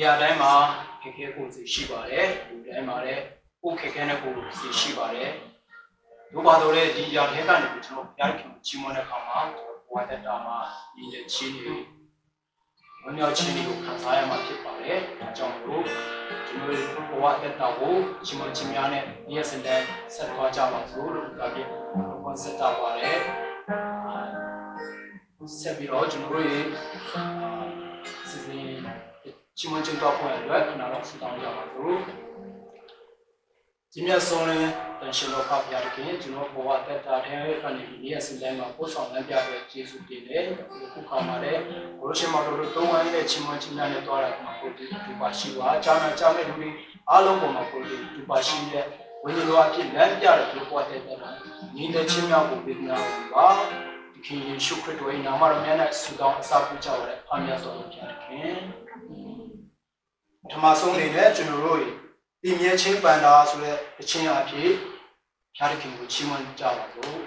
နေရာတိုင်းမှာခက်ခဲကိုစီရှိပါတယ်ဒီတိုင်းမှာလည်းကိုခက်ခဲတဲ့ကိုစီရှိပါတယ်တို့ပါတော့လေဒီຢာထဲကနေပြီးကျွန်တော်ဘုရားခင်ကိုချီးမွမ်းတဲ့အခါမှာဘဝတတမှာဒီတဲ့ချင်းတွေဝမ်းမြောက်ခြင်းတွေကိုခံစားရမှာဖြစ်ပါတယ်ဒါကြောင့်မလို့ကျွန်တော်တို့ဘဝတတကိုချီးမွမ်းခြင်းများနဲ့ဒီရစတဲ့ဆက်သွားကြပါစို့လို့ဒါပြကွန်စက်တာပါတယ်ဆက်ပြီးတော့ကျွန်တော်တို့ရဲ့စီစဉ် ချီးမွမ်းခြင်းတော့ဖွဲ့အတွက်ခဏတော့ဆုတောင်းကြပါစို့ဒီမြတ်ဆုံးတဲ့တန်ရှင်တော်ဖဖရားတခင်ကျွန်တော်ဘဝတက်တာတဲ့ကနေဒီနေ့အစဉ်တိုင်းမှာပို့ဆောင်လမ်းပြတဲ့ကျေးဇူးတင်တယ်ခုခါမှာလည်းဘုရားရှင်မတော်တို့သုံးဝိုင်းတဲ့ချီးမွမ်းခြင်းများနဲ့တွားတာမှာကိုဒီဒီပါရှိပါအကြောင်းအကြောင်းမဲ့လူတွေအားလုံးပေါ်မှာကိုဒီဒီပါရှိတဲ့ဝိညာဉ်တော်အဖြစ်လမ်းပြတဲ့ဒီဘဝတက်တာညီတဲ့ချင်းများကိုပြညာပါဒီခင်ယေရှုခရစ်တော်ရဲ့နာမတော်မြတ်နဲ့ဆုတောင်းအစာပြုကြပါရအမြတ်စွာဘုရားခင် ပထမဆုံးအနေနဲ့ကျွန်တော်တို့ဒီမြဲချင်းပန္တာဆိုတဲ့အချင်းအဖြစ်ဖျားသခင်ကိုချီးမွမ်းကြပါစို့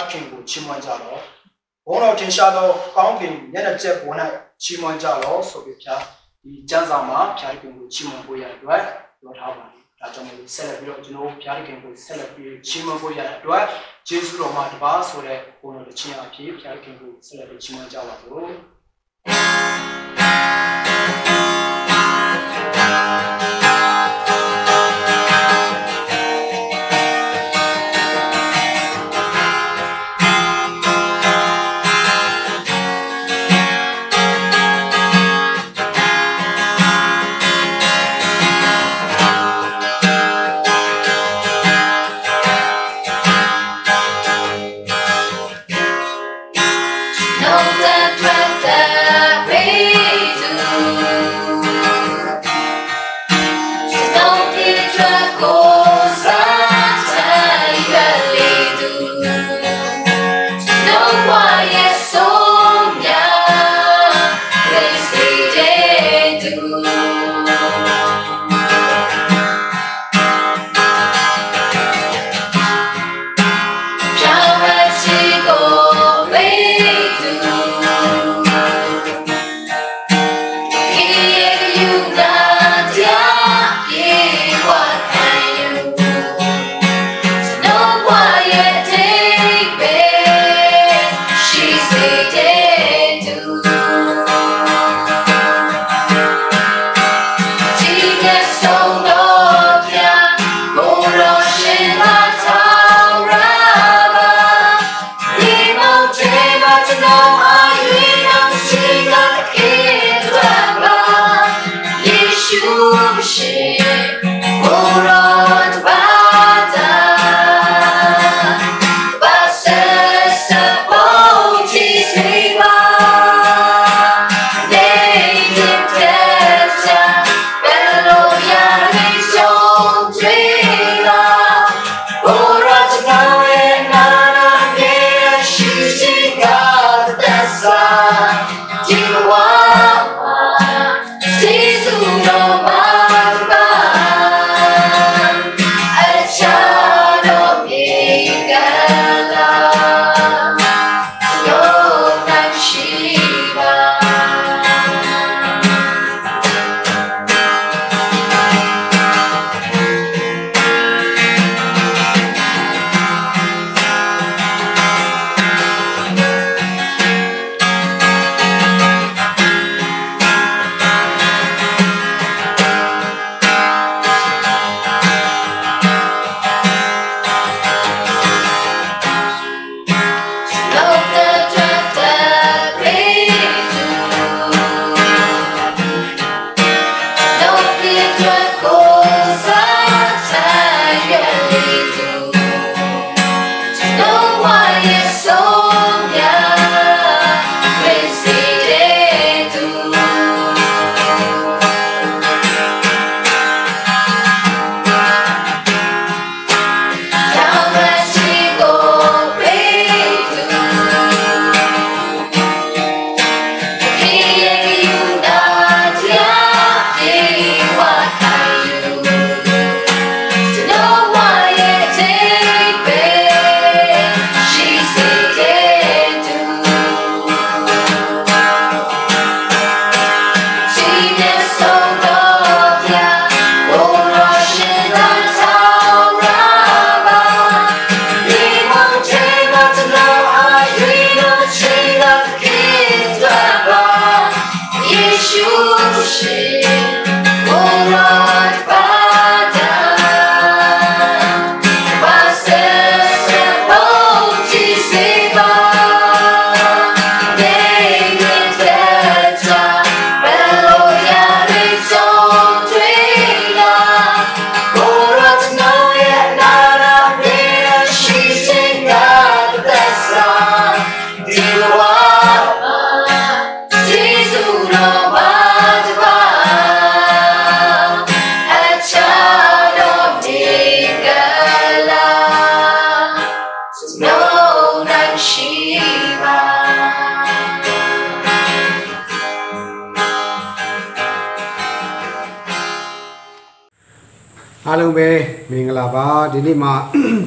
သခင်ကိုချီးမွမ်းကြတော့ဘုန်းတော်ထင်ရှားသောကောင်းကင်မျက်နှာကျက်ပေါ်၌ချီးမွမ်းကြတော့ဆိုပြီးဘုရားဒီကျမ်းစာမှာဘုရားသခင်ကိုချီးမွမ်းဖို့ရတဲ့အတွက်ပြောထားပါတယ်။ဒါကြောင့်မို့ဆက်လက်ပြီးတော့ကျွန်တော်ဘုရားသခင်ကိုဆက်လက်ပြီးချီးမွမ်းဖို့ရတဲ့အတွက်ယေရှုတော်မှာတပါးဆိုတဲ့ဘုန်းတော်တစ်ချင်းအဖြစ်ဘုရားသခင်ကိုဆက်လက်ပြီးချီးမွမ်းကြပါစို့။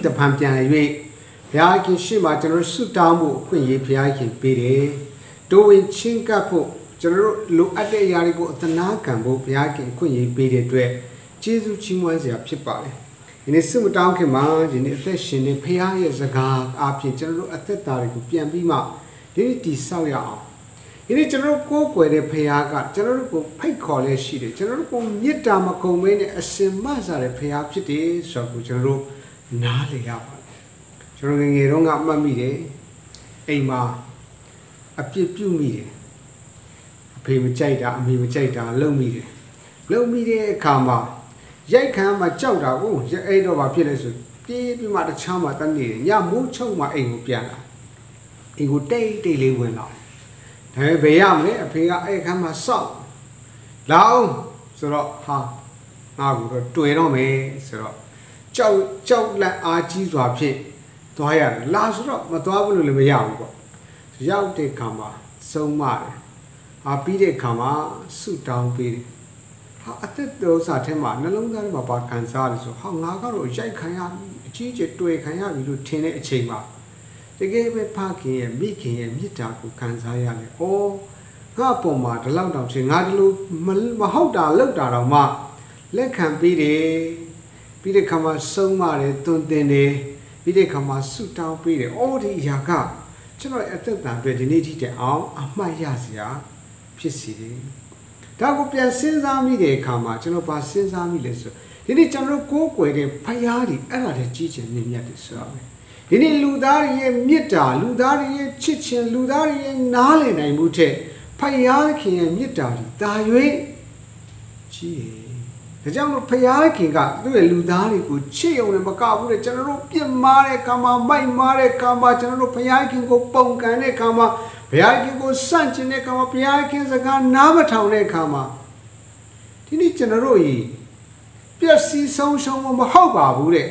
တဖန်ပြန်၍ဘုရားခင်ရှေ့မှာကျွန်တော်တို့ဆုတောင်းဖို့အခွင့်အရေးဘုရားခင်ပေးတယ်တိုးဝင်ချင်းကပ်ဖို့ကျွန်တော်တို့လိုအပ်တဲ့အရာတွေကိုအသနာခံဖို့ဘုရားခင်အခွင့်အရေးပေးတဲ့အတွက်ကျေးဇူးချီးမွမ်းစရာဖြစ်ပါတယ်ဒီနေ့ဆုမတောင်းခင်မှာဒီနေ့အသက်ရှင်နေဘုရားရဲ့စကားအားဖြင့်ကျွန်တော်တို့အသက်တာတွေကိုပြန်ပြီးမှဒီနေ့တည်ဆောက်ရအောင်ဒီနေ့ကျွန်တော်တို့ကိုးကွယ်တဲ့ဖခင်ကကျွန်တော်တို့ကိုဖိတ်ခေါ်လဲရှိတယ်ကျွန်တော်တို့ကိုမေတ္တာမကုံမဲနဲ့အစင်မစားတဲ့ဖခင်ဖြစ်တယ်ဆိုတော့ကျွန်တော်တို့ နားလေရပါတယ်ကျွန်တော်ငယ်ငယ်တော့ကအမှတ်မိတယ်အိမ်မှာအပြစ်ပြုမိတယ်အဖေမကြိုက်တာအမေမကြိုက်တာလုံမိတယ်လုံမိတဲ့အခါမှာရိုက်ခံမှာကြောက်တာကိုအဲ့တော့ဘာဖြစ်လဲဆိုပြေးပြီးမှတခြားမှာတန်းနေတယ်ညမိုးချုံမှအိမ်ကိုပြန်လာအိမ်ကိုတိတ်တိတ်လေးဝင်လာဒါပေမဲ့ဘယ်ရမလဲအဖေကအဲ့အခန်းမှာစောက်လာအောင်ဆိုတော့ဟာမငါ့ကိုတော့တွေ့တော့မယ်ဆိုတော့ ကြောက်ကြောက်လက်အားကြီးစွာဖြင့်သွားရတယ်လာဆိုတော့မသွားဘူးလို့လည်းမရဘူးပေါ့ရောက်တဲ့ခါမှာဆုံးမတယ်အာပြီးတဲ့ခါမှာဆုတောင်းပေးတယ်ဟာအသက်တော်စာထဲမှာနှလုံးသားထဲမှာပါခံစားရတယ်ဆိုဟာငါကတော့ရိုက်ခံရပြီအကြီးကျယ်တွေ့ခံရပြီလို့ထင်တဲ့အချိန်မှာတကယ်ပဲဖခင်ရဲ့မိခင်ရဲ့မေတ္တာကိုခံစားရတယ်။အော်ငါပုံမှာဒီလောက်တောင်ချင်းငါဒီလိုမမဟုတ်တာလောက်တာတော့မှလက်ခံပေးတယ်။ ပြီးတဲ့ခါမှာဆုံးမတယ်တွင်တင်တယ်ပြီးတဲ့ခါမှာဆုတောင်းပေးတယ်။အော်ဒီအရာကကျွန်တော်ရဲ့အသက်တန်အတွက်ဒီနေ့ထိတဲ့အောင်အမှတ်ရစရာဖြစ်စီတယ်။ဒါကိုပြန်စဉ်းစားမိတဲ့အခါမှာကျွန်တော်ဗာစဉ်းစားမိလဲဆိုဒီနေ့ကျွန်တော်ကိုးကွယ်တဲ့ဖယားဒီအဲ့ဒါလည်းကြီးကျယ်မြင့်မြတ်တယ်ဆိုရမယ်ဒီနေ့လူသားတွေရဲ့မေတ္တာလူသားတွေရဲ့ချစ်ခြင်းလူသားတွေရဲ့နားလည်နိုင်မှုထက်ဖယားခင်ရဲ့မေတ္တာဒီတာ၍ကြီးတယ် ဒါကြောင့်မို့ဖယားခင်ကသူ့ရဲ့လူသားတွေကိုချစ်ရုံနဲ့မကဘူးတဲ့ကျွန်တော်တို့ပြစ်မှားတဲ့ကံမှာမိုက်မှားတဲ့ကံမှာကျွန်တော်တို့ဖယားခင်ကိုပုံကန်တဲ့ကံမှာဘုရားခင်ကိုစန့်ကျင်တဲ့ကံမှာဘုရားခင်စကားနားမထောင်တဲ့ကံမှာဒီနေ့ကျွန်တော်တို့ဤပျက်စီးဆုံးရှုံးမဟုတ်ပါဘူးတဲ့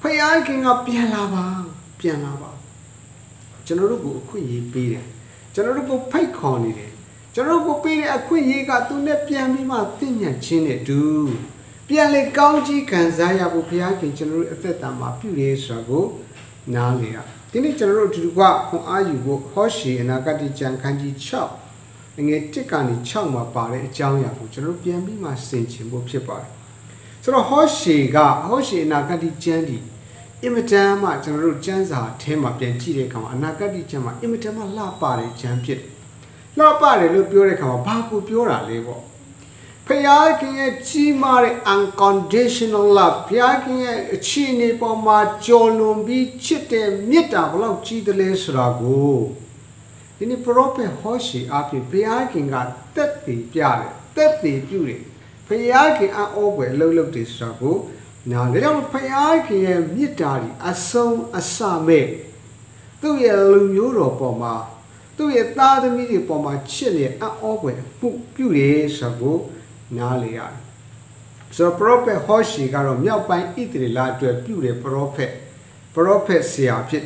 ဖယားခင်ကပြန်လာပါပြန်လာပါကျွန်တော်တို့ကိုအခွင့်အရေးပေးတယ်ကျွန်တော်တို့ကိုဖိတ်ခေါ်နေတယ် ကျွန်တော်တို့ကိုပေးတဲ့အခွင့်အရေးကသူနဲ့ပြန်ပြီးမှတင့်ညံ့ချင်းတဲ့တူပြန်လေကောင်းကြီးခံစားရဖို့ဘုရားခင်ကျွန်တော်တို့အသက်တာမှာပြုရဲဆိုတာကိုနားလေရဒီနေ့ကျွန်တော်တို့အတူတူကခွန်အားယူဖို့ဟောရှေအနာဂတ်ကြံခန်းကြီး6ငွေ1ကနေ6မှာပါတဲ့အကြောင်းအရာကိုကျွန်တော်တို့ပြန်ပြီးမှဆင်ခြင်ဖို့ဖြစ်ပါတယ်ဆိုတော့ဟောရှေကဟောရှေအနာဂတ်ကျမ်းဒီအင်မတန်မှကျွန်တော်တို့ကျမ်းစာအထဲမှာပြန်ကြည့်တဲ့အခါမှာအနာဂတ်ကျမ်းမှာအင်မတန်မှလှပတဲ့ကျမ်းဖြစ်တယ် လှပတယ်လို့ပြောတဲ့အခါမှာဘာကိုပြောတာလဲပေါ့ဖခင်ရဲ့ကြီးမားတဲ့ unconditional love ဖခင်ရဲ့အခြေအနေပေါ်မှာကြော်လွန်ပြီးချစ်တဲ့မေတ္တာဘလောက်ကြီးတယ်လဲဆိုတာကိုဒီနေ့ prophet ဟောရှေအပြင်ဖခင်ကတက်တည်ပြတယ်တက်တည်ပြုတယ်ဖခင်အအောပွဲလှုပ်လှုပ်တယ်ဆိုတာကိုနာဒါကြောင့်ဖခင်ရဲ့မေတ္တာဒီအဆုံးအစမဲ့သူ့ရဲ့လူမျိုးတော်ပေါ်မှာ သူ့ရဲ့သားသမီးတွေပေါ်မှာချစ်လေအအောပွဲမှုပြုတယ်ဆိုကိုနားလေရတယ်ဆိုတော့ prophet ဟောရှေကတော့မြောက်ပိုင်းဣသရေလအတွက်ပြုတယ် prophet prophet ဆရာဖြစ်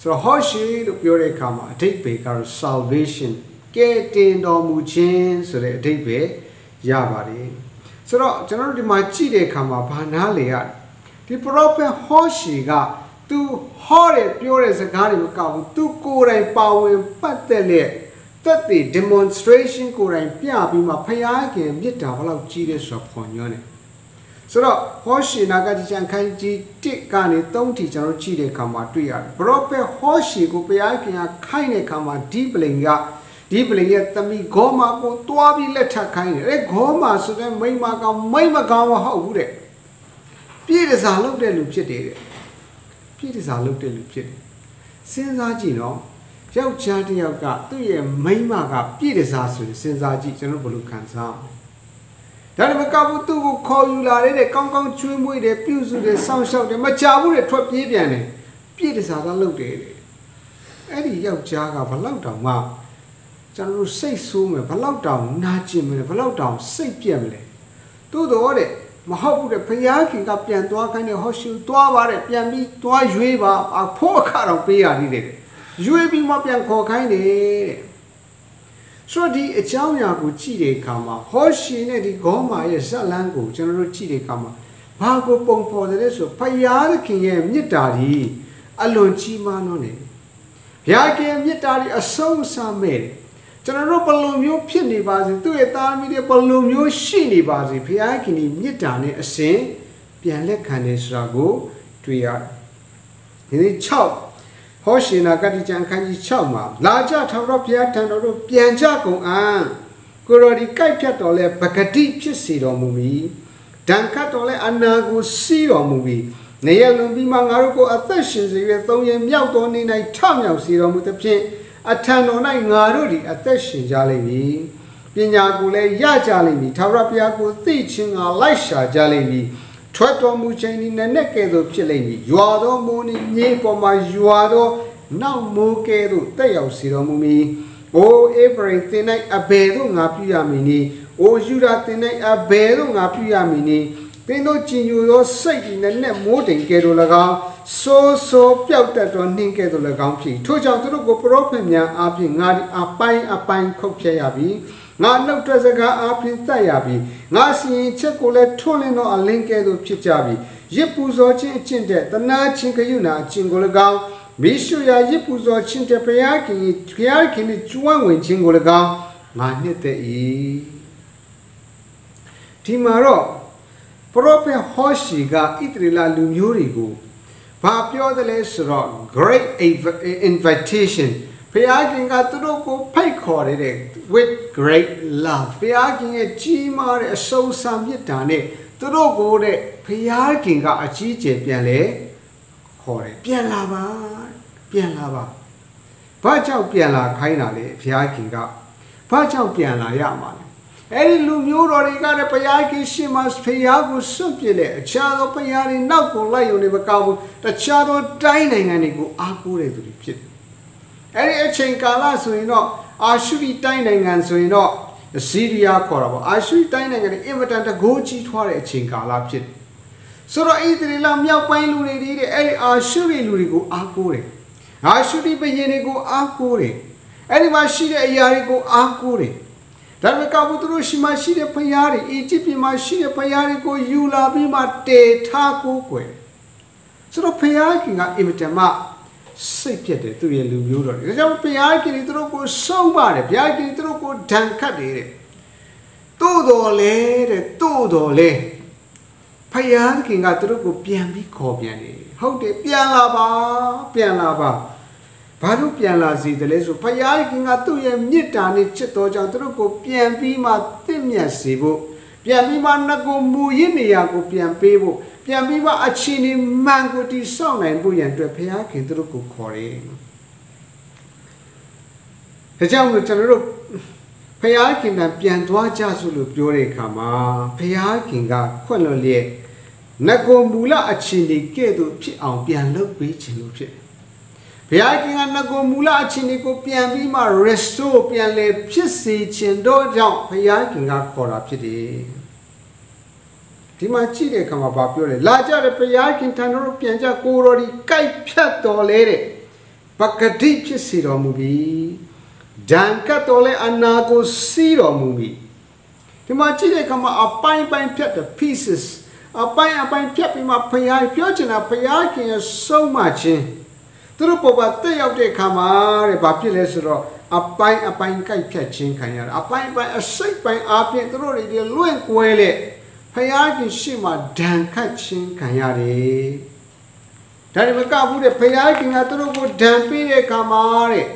ဆိုတော့ဟောရှေလို့ပြောတဲ့အခါမှာအဓိပ္ပာယ်ကတော့ salvation ကဲတင်တော်မူခြင်းဆိုတဲ့အဓိပ္ပာယ်ရပါတယ်ဆိုတော့ကျွန်တော်တို့ဒီမှာကြည့်တဲ့အခါမှာဘာနားလေရဒီ prophet ဟောရှေက သူဟောတယ်ပြောတဲ့စကားတွေမကဘူးသူကိုယ်တိုင်ပါဝင်ပတ်သက်တဲ့သက်သေ demonstration ကိုယ်တိုင်ပြပြီးမှဖယားခင်မြစ်တာဘလောက်ကြီးတယ်ဆိုတော့ဖွန်ညွှန်းတယ်ဆိုတော့ဟောရှေနာကတိချန်ခိုင်းကြီး1ကနေ3ထိကျွန်တော်ကြည့်တဲ့အခါမှာတွေ့ရတယ် prophet ဟောရှေကိုဖယားခင်ကခိုင်းတဲ့အခါမှာဒီပလင်ကဒီပလင်ရဲ့သမီးဂေါမာကိုတွားပြီးလက်ထပ်ခိုင်းတယ်အဲဂေါမာဆိုတဲ့မိမကောင်မိမကောင်မဟုတ်ဘူးတဲ့ပြည့်တစားလုပ်တဲ့လူဖြစ်တယ်တဲ့ ပြည့်တစားလုပ်တဲ့လူဖြစ်တယ်စဉ်းစားကြည့်နော်ယောက်ျားတစ်ယောက်ကသူ့ရဲ့မိန်းမကပြည့်တစားဆိုရင်စဉ်းစားကြည့်ကျွန်တော်ဘယ်လိုခံစားမလဲဒါနဲ့မကဘူးသူ့ကိုခေါ်ယူလာတဲ့ကောင်းကောင်းချွေးမွေးတယ်ပြုစုတယ်စောင့်ရှောက်တယ်မကြဘူးတဲ့ထွက်ပြေးပြန်တယ်ပြည့်တစားကလုပ်တယ်တဲ့အဲ့ဒီယောက်ျားကဘလောက်တောင်မှကျွန်တော်တို့စိတ်ဆိုးမယ်ဘလောက်တောင်နာကျင်မယ်ဘလောက်တောင်စိတ်ပြက်မလဲသို့တော်တဲ့ မဟုတ်ဘူးတဲ့ဖယားခင်ကပြန်သွားခိုင်းတယ်ဟောရှူသွားပါတဲ့ပြန်ပြီးသွားရွေးပါအဖို့အခါတော့ပေးရသေးတယ်ရွေးပြီးမှပြန်ခေါ်ခိုင်းတယ်တဲ့ဆိုတော့ဒီအကြောင်းအရာကိုကြည့်တဲ့အခါမှာဟောရှီနဲ့ဒီဂေါမာရဲ့ဇက်လန်းကိုကျွန်တော်တို့ကြည့်တဲ့အခါမှာဘာကိုပုံဖော်တယ်ဆိုဖယားခင်ရဲ့မေတ္တာဒီအလွန်ကြီးမားနော်နေဘုရားခင်မေတ္တာဒီအဆုံးအစမဲ့တယ် ကျွန်တော်တို့ဘလုံမျိုးဖြစ်နေပါစေသူ့ရဲ့သားသမီးတွေဘလုံမျိုးရှိနေပါစေဘုရားခင်ဒီမေတ္တာနဲ့အစဉ်ပြန်လက်ခံတယ်ဆိုတာကိုတွေ့ရတယ်ဒီနေ့6ဟောရှင်နာကတိကျမ်းခန်းကြီး6မှာလာကြထာဝရဘုရားထံတော်တို့ပြန်ကြကုန်အံ့ကိုရော်ဒီကြိုက်ဖြတ်တော်လဲပဂတိဖြစ်စေတော်မူမီဒံခတ်တော်လဲအနာကိုစီးတော်မူမီနေရလွန်ပြီးမှငါတို့ကိုအသက်ရှင်စေ၍သုံးရင်မြောက်တော်နေ၌ထမြောက်စေတော်မူသဖြင့် အထံတော်၌ငါတို့သည်အသက်ရှင်ကြလိမ့်မည်ပညာကိုလည်းရကြလိမ့်မည်ထာဝရဘုရားကိုသိခြင်းကလိုက်ရှာကြလိမ့်မည်ထွက်တော်မူခြင်းဒီနဲ့နဲ့ကဲ့သို့ဖြစ်လိမ့်မည်ရွာတော်မူနေမြေပေါ်မှာရွာတော်နောက်မိုးကဲ့သို့တက်ရောက်စေတော်မူမည်အိုအေဗရင်သင်၌အဘယ်သို့ငါပြုရမည်နည်းအိုယူဒသင်၌အဘယ်သို့ငါပြုရမည်နည်း သင်တို့ကြည်ညိုသောစိတ်ဒီနဲ့နဲ့မိုးတိမ်ကဲ့သို့၎င်းစိုးစိုးပျောက်တတ်သောနှင်းကဲ့သို့၎င်းဖြစ်ထို့ကြောင့်သူတို့ကိုပရောဖက်များအားဖြင့်ငါဒီအပိုင်းအပိုင်းခုတ်ဖြဲရပြီငါနှုတ်ထွက်စကားအားဖြင့်တတ်ရပြီငါစီရင်ချက်ကိုလည်းထွန်းလင်းသောအလင်းကဲ့သို့ဖြစ်ကြပြီရစ်ပူဇော်ခြင်းအကျင့်တဲ့တနာချင်းကယုနာအကျင့်ကို၎င်းမိရှုရာရစ်ပူဇော်ခြင်းတဲ့ဘုရားခင်ဘုရားခင်ကျွမ်းဝင်ခြင်းကို၎င်းငါနှစ်သက်၏ဒီမှာတော့ ပရောဖက်ဟောရှိကဣသရေလလူမျိုးတွေကိုဘာပြောတယ်လဲဆိုတော့ great invitation ဘုရားခင်ကသူတို့ကိုဖိတ်ခေါ်တဲ့ with great love ဘုရားခင်ရဲ့ကြီးမားတဲ့အဆုံးအစမြတ်တာနဲ့သူတို့ကိုတဲ့ဘုရားခင်ကအကြီးကျယ်ပြန်လဲခေါ်တယ်ပြန်လာပါပြန်လာပါဘာကြောင့်ပြန်လာခိုင်းတာလဲဘုရားခင်ကဘာကြောင့်ပြန်လာရမှာလဲ အဲ့ဒီလူမျိုးတော်တွေကလည်းဘုရားခင်ရှင်မဘုရားကိုစွန့်ပစ်လေအခြားသောဘုရားတွေနောက်ကိုလိုက်ရုံနဲ့မကောက်ဘူးတခြားသောတိုင်းနိုင်ငံတွေကိုအားကိုးတဲ့သူတွေဖြစ်တယ်အဲ့ဒီအချိန်ကာလဆိုရင်တော့အာရှုရိတိုင်းနိုင်ငံဆိုရင်တော့စီးရီးယားခေါ်တာပေါ့အာရှုရိတိုင်းနိုင်ငံတွေအင်မတန်တကိုးကြီးထွားတဲ့အချိန်ကာလဖြစ်တယ်ဆိုတော့ဣသရေလမြောက်ပိုင်းလူတွေဒီတဲ့အဲ့ဒီအာရှုရိလူတွေကိုအားကိုးတယ်အာရှုရိဘုရင်တွေကိုအားကိုးတယ်အဲ့ဒီမှာရှိတဲ့အရာတွေကိုအားကိုးတယ် ဒါပေမဲ့ကာဘူးသူတို့ရှိမှရှိတဲ့ဖျားတွေအီဂျစ်ပြည်မှာရှိတဲ့ဖျားတွေကိုယူလာပြီးမှတေထားကိုးကွယ်ဆိုတော့ဖျားခင်ကအင်မတန်မှစိတ်ပြတ်တယ်သူရဲ့လူမျိုးတော်တွေဒါကြောင့်ဘုရားခင်သူတို့ကိုဆုံးပါတယ်ဘုရားခင်သူတို့ကိုဒဏ်ခတ်တယ်တဲ့တိုးတော်လဲတဲ့တိုးတော်လဲဘုရားခင်ကသူတို့ကိုပြန်ပြီးခေါ်ပြန်တယ်ဟုတ်တယ်ပြန်လာပါပြန်လာပါ ဘာလို့ပြန်လာစီတယ်လဲဆိုဘုရားခင်ကသူ့ရဲ့မေတ္တာနဲ့ချစ်တော်ကြောင့်သူတို့ကိုပြန်ပြီးမှတင့်မြတ်စေဖို့ပြန်ပြီးမှငကိုမူရင်းနေရာကိုပြန်ပေးဖို့ပြန်ပြီးမှအချင်းဒီမှန်ကိုတိဆောက်နိုင်ဖို့ရန်အတွက်ဘုရားခင်သူတို့ကိုခေါ်တယ်။ဒါကြောင့်မို့ကျွန်တော်တို့ဘုရားခင်ကပြန်သွားကြဆိုလို့ပြောတဲ့အခါမှာဘုရားခင်ကခွင့်လွှတ်လျက်ငကိုမူလအချင်းဒီကဲ့သို့ဖြစ်အောင်ပြန်လုပ်ပေးခြင်းလို့ဖြစ်တယ်။ ဘုရားခင်ကငကိုမူလအချင်းဒီကိုပြန်ပြီးမှ restore ပြန်လဲဖြစ်စေခြင်းတို့ကြောင့်ဘုရားခင်ကခေါ်တာဖြစ်တယ်။ဒီမှာကြည့်တဲ့အခါမှာဗာပြောတယ်လာကြတဲ့ဘုရားခင်ထံတော်ပြန်ကြကိုတော်ဒီကြိုက်ဖြတ်တော်လဲတဲ့ပကတိဖြစ်စေတော်မူပြီဒံကတ်တော်လဲအနာကိုစီးတော်မူပြီဒီမှာကြည့်တဲ့အခါမှာအပိုင်းပိုင်းဖြတ်တဲ့ pieces အပိုင်းအပိုင်းဖြတ်ပြီးမှဘုရားပြောချင်တာဘုရားခင်ရဲ့ဆုံးမခြင်း သူတို့ပေါ်ပါတက်ရောက်တဲ့အခါမှာတဲ့ဘာဖြစ်လဲဆိုတော့အပိုင်းအပိုင်းကြိုက်ဖြတ်ခြင်းခံရတာအပိုင်းပိုင်းအစိတ်ပိုင်းအပြင်သူတို့တွေလွင့်ကွဲတဲ့ဖယားကြီးရှေ့မှာဒဏ်ခတ်ခြင်းခံရတယ်။ဒါတွေမကဘူးတဲ့ဖယားကြီးကသူတို့ကိုဒဏ်ပေးတဲ့အခါမှာတဲ့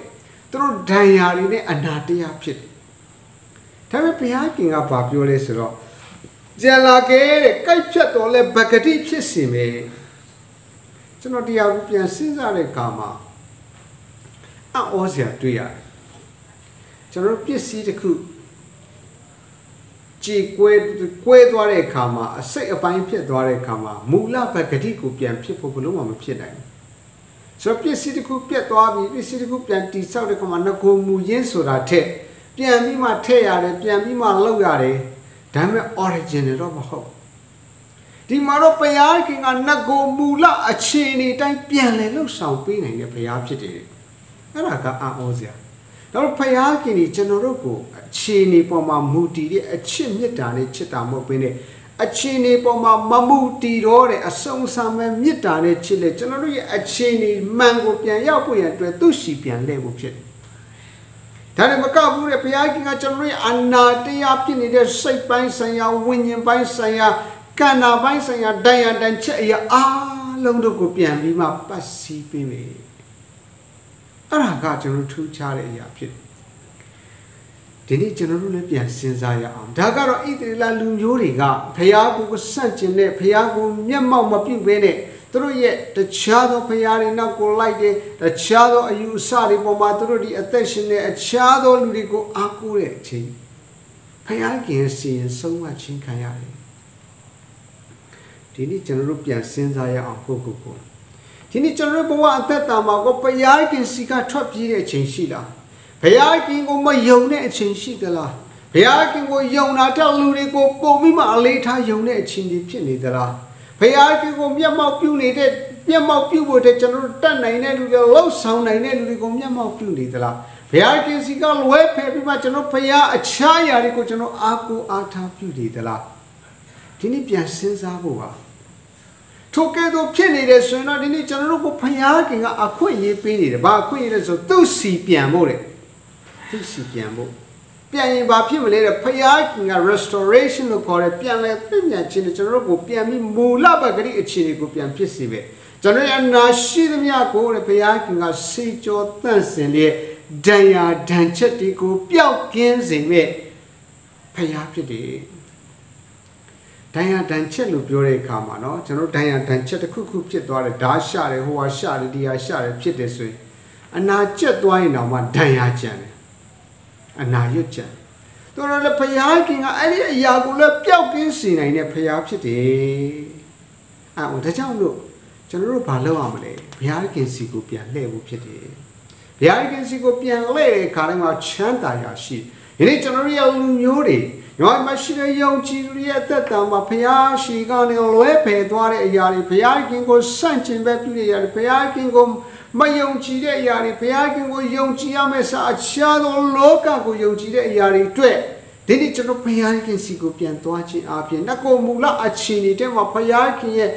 သူတို့ဒဏ်ရာတွေနဲ့အနာတရားဖြစ်တယ်။ဒါပေမဲ့ဖယားကြီးကဘာပြောလဲဆိုတော့ကြံလာခဲ့တဲ့ကြိုက်ဖြတ်တော်လဲဗကတိဖြစ်စီမယ်။ ကျွန်တော်တရားကိုပြန်စဉ်းစားတဲ့အခါမှာအော်စရာတွေ့ရတယ်။ကျွန်တော်ပစ္စည်းတစ်ခုကြည်ကွဲကွဲသွားတဲ့အခါမှာအစိတ်အပိုင်းဖြစ်သွားတဲ့အခါမှာမူလပဂတိကိုပြန်ဖြစ်ဖို့ဘလို့မှမဖြစ်နိုင်ဘူးဆိုတော့ပစ္စည်းတစ်ခုပြတ်သွားပြီပစ္စည်းတစ်ခုပြန်တိဆောက်တဲ့အခါမှာငကိုမူရင်းဆိုတာထက်ပြန်ပြီးမှထည့်ရတယ်ပြန်ပြီးမှလောက်ရတယ်ဒါပေမဲ့ original တော့မဟုတ် ဒီမှာတော့ဘုရားခင်ကငကိုမူလအခြေအနေတိုင်းပြန်လဲလှုပ်ဆောင်ပေးနိုင်တဲ့ဘုရားဖြစ်တယ်အဲ့ဒါကအံ့ဩစရာတော့ဖယားခင်ကြီးကျွန်တော်တို့ကိုအခြေအနေပေါ်မှာမူတည်တဲ့အချစ်မြတ်တာနဲ့ချစ်တာမဟုတ်ဘဲနဲ့အခြေအနေပေါ်မှာမမူတည်တော့တဲ့အဆုံးအစမဲ့မြတ်တာနဲ့ချစ်လေကျွန်တော်တို့ရဲ့အခြေအနေမှန်ကိုပြန်ရောက်ဖို့ရန်အတွက်သူ့ရှိပြန်လဲဖို့ဖြစ်တယ်ဒါနဲ့မကဘူးတဲ့ဘုရားခင်ကကျွန်တော်ရဲ့အနာတရားဖြစ်နေတဲ့စိတ်ပိုင်းဆိုင်ရာဝိညာဉ်ပိုင်းဆိုင်ရာ ကန္နာပိုင်းဆိုင်ရာဒဏ်ရာတန်ချက်အရာအားလုံးတို့ကိုပြန်ပြီးမှပတ်စည်းပေးမယ်အဲ့ဒါကကျွန်တော်ထူးခြားတဲ့အရာဖြစ်တယ်ဒီနေ့ကျွန်တော်တို့လည်းပြန်စဉ်းစားရအောင်ဒါကတော့ဣသရေလလူမျိုးတွေကဖျားကိုဆန့်ကျင်တဲ့ဖျားကိုမျက်မှောက်မပြုတ်ဘဲနဲ့သူတို့ရဲ့တခြားသောဖျားတွေနောက်ကိုလိုက်တယ်တခြားသောအယူအဆတွေပေါ်မှာသူတို့ဒီအသက်ရှင်တဲ့အခြားသောလူတွေကိုအားကိုးတဲ့အချိန်ဖျားခင်စီရင်ဆုံးမခြင်းခံရတယ် ဒီနေ့ကျွန်တော်တို့ပြန်စဉ်းစားရအောင်ကိုကိုကိုဒီနေ့ကျွန်တော်တို့ဘဝအသက်တာမှာကိုဘုရားခင်စီကထွက်ပြေးတဲ့အချိန်ရှိလားဘုရားခင်ကိုမယုံတဲ့အချိန်ရှိသလားဘဘုရားခင်ကိုယုံတာတော့လူတွေကိုပုံပြီးမှအလေးထားယုံတဲ့အချင်းကြီးဖြစ်နေသလားဘုရားခင်ကိုမျက်မှောက်ပြုနေတဲ့မျက်မှောက်ပြုဖို့တဲ့ကျွန်တော်တို့တတ်နိုင်တဲ့လူတွေလှုပ်ဆောင်နိုင်တဲ့လူတွေကိုမျက်မှောက်ပြုနေသလားဘုရားခင်စီကလွဲဖယ်ပြီးမှကျွန်တော်ဘုရားအခြားຢာတွေကိုကျွန်တော်အားကိုးအားထားပြုနေသလားဒီနေ့ပြန်စဉ်းစားဖို့ပါ ထိုကဲ့သို့ဖြစ်နေတယ်ဆိုရင်တော့ဒီနေ့ကျွန်တော်တို့ကိုဘုရားခင်ကအခွင့်အရေးပေးနေတယ်ဘာအခွင့်အရေးလဲဆိုသူ့စီပြန်ဖို့တဲ့သူ့စီပြန်ဖို့ပြန်ရင်ဘာဖြစ်မလဲတဲ့ဖျားခင်က restoration လို့ခေါ်တယ်ပြန်လဲပြည့်ညတ်ခြင်းနဲ့ကျွန်တော်တို့ကိုပြန်ပြီးမူလပဂရိအခြေအနေကိုပြန်ဖြစ်စေပဲကျွန်တော်ရဲ့အနာရှိသမျှကိုတဲ့ဖျားခင်ကစေကြောတန့်စင်တဲ့ဒဏ်ရာဒဏ်ချက်တွေကိုပျောက်ကင်းစေမဲ့ဖျားဖြစ်တယ် ဒဏ်ရာဒဏ်ချက်လို့ပြောတဲ့အခါမှာเนาะကျွန်တော်ဒဏ်ရာဒဏ်ချက်တစ်ခုခုဖြစ်သွားတယ်ဓာတ်ရှတယ်ဟိုဟာရှတယ်ဒီဟာရှတယ်ဖြစ်တယ်ဆိုရင်အနာကျက်သွားရင်တော့မှဒဏ်ရာကျန်တယ်အနာရွတ်ကြံတော်တော်လည်းဖျားခင်ကအဲ့ဒီအရာကိုလည်းပျောက်ကင်းစေနိုင်တဲ့ဖျားဖြစ်တယ်အဲဒါကြောင့်လို့ကျွန်တော်တို့ဘာလုပ်ရမလဲဘုရားခင်စီကိုပြန်လှည့်ဖို့ဖြစ်တယ်ဘုရားခင်စီကိုပြန်လှည့်တဲ့ခါတိုင်းမှာချမ်းသာရာရှိယနေ့ကျွန်တော်တို့ရဲ့လူမျိုးတွေ ရောမရှိတဲ့ယုံကြည်သူရဲ့အသက်တာမှာဘုရားရှိကနေလွဲဖယ်သွားတဲ့အရာတွေဘုရားခင်ကိုစန့်ကျင်ဘက်ပြုတဲ့အရာတွေဘုရားခင်ကိုမယုံကြည်တဲ့အရာတွေဘုရားခင်ကိုယုံကြည်ရမယ့်စာအခြားသောလောကကိုယုံကြည်တဲ့အရာတွေအတွက်ဒီနေ့ကျွန်တော်ဘုရားခင်စီကိုပြန်သွားခြင်းအပြင်ငကိုမူလအခြေအနေတဲမှာဘုရားခင်ရဲ့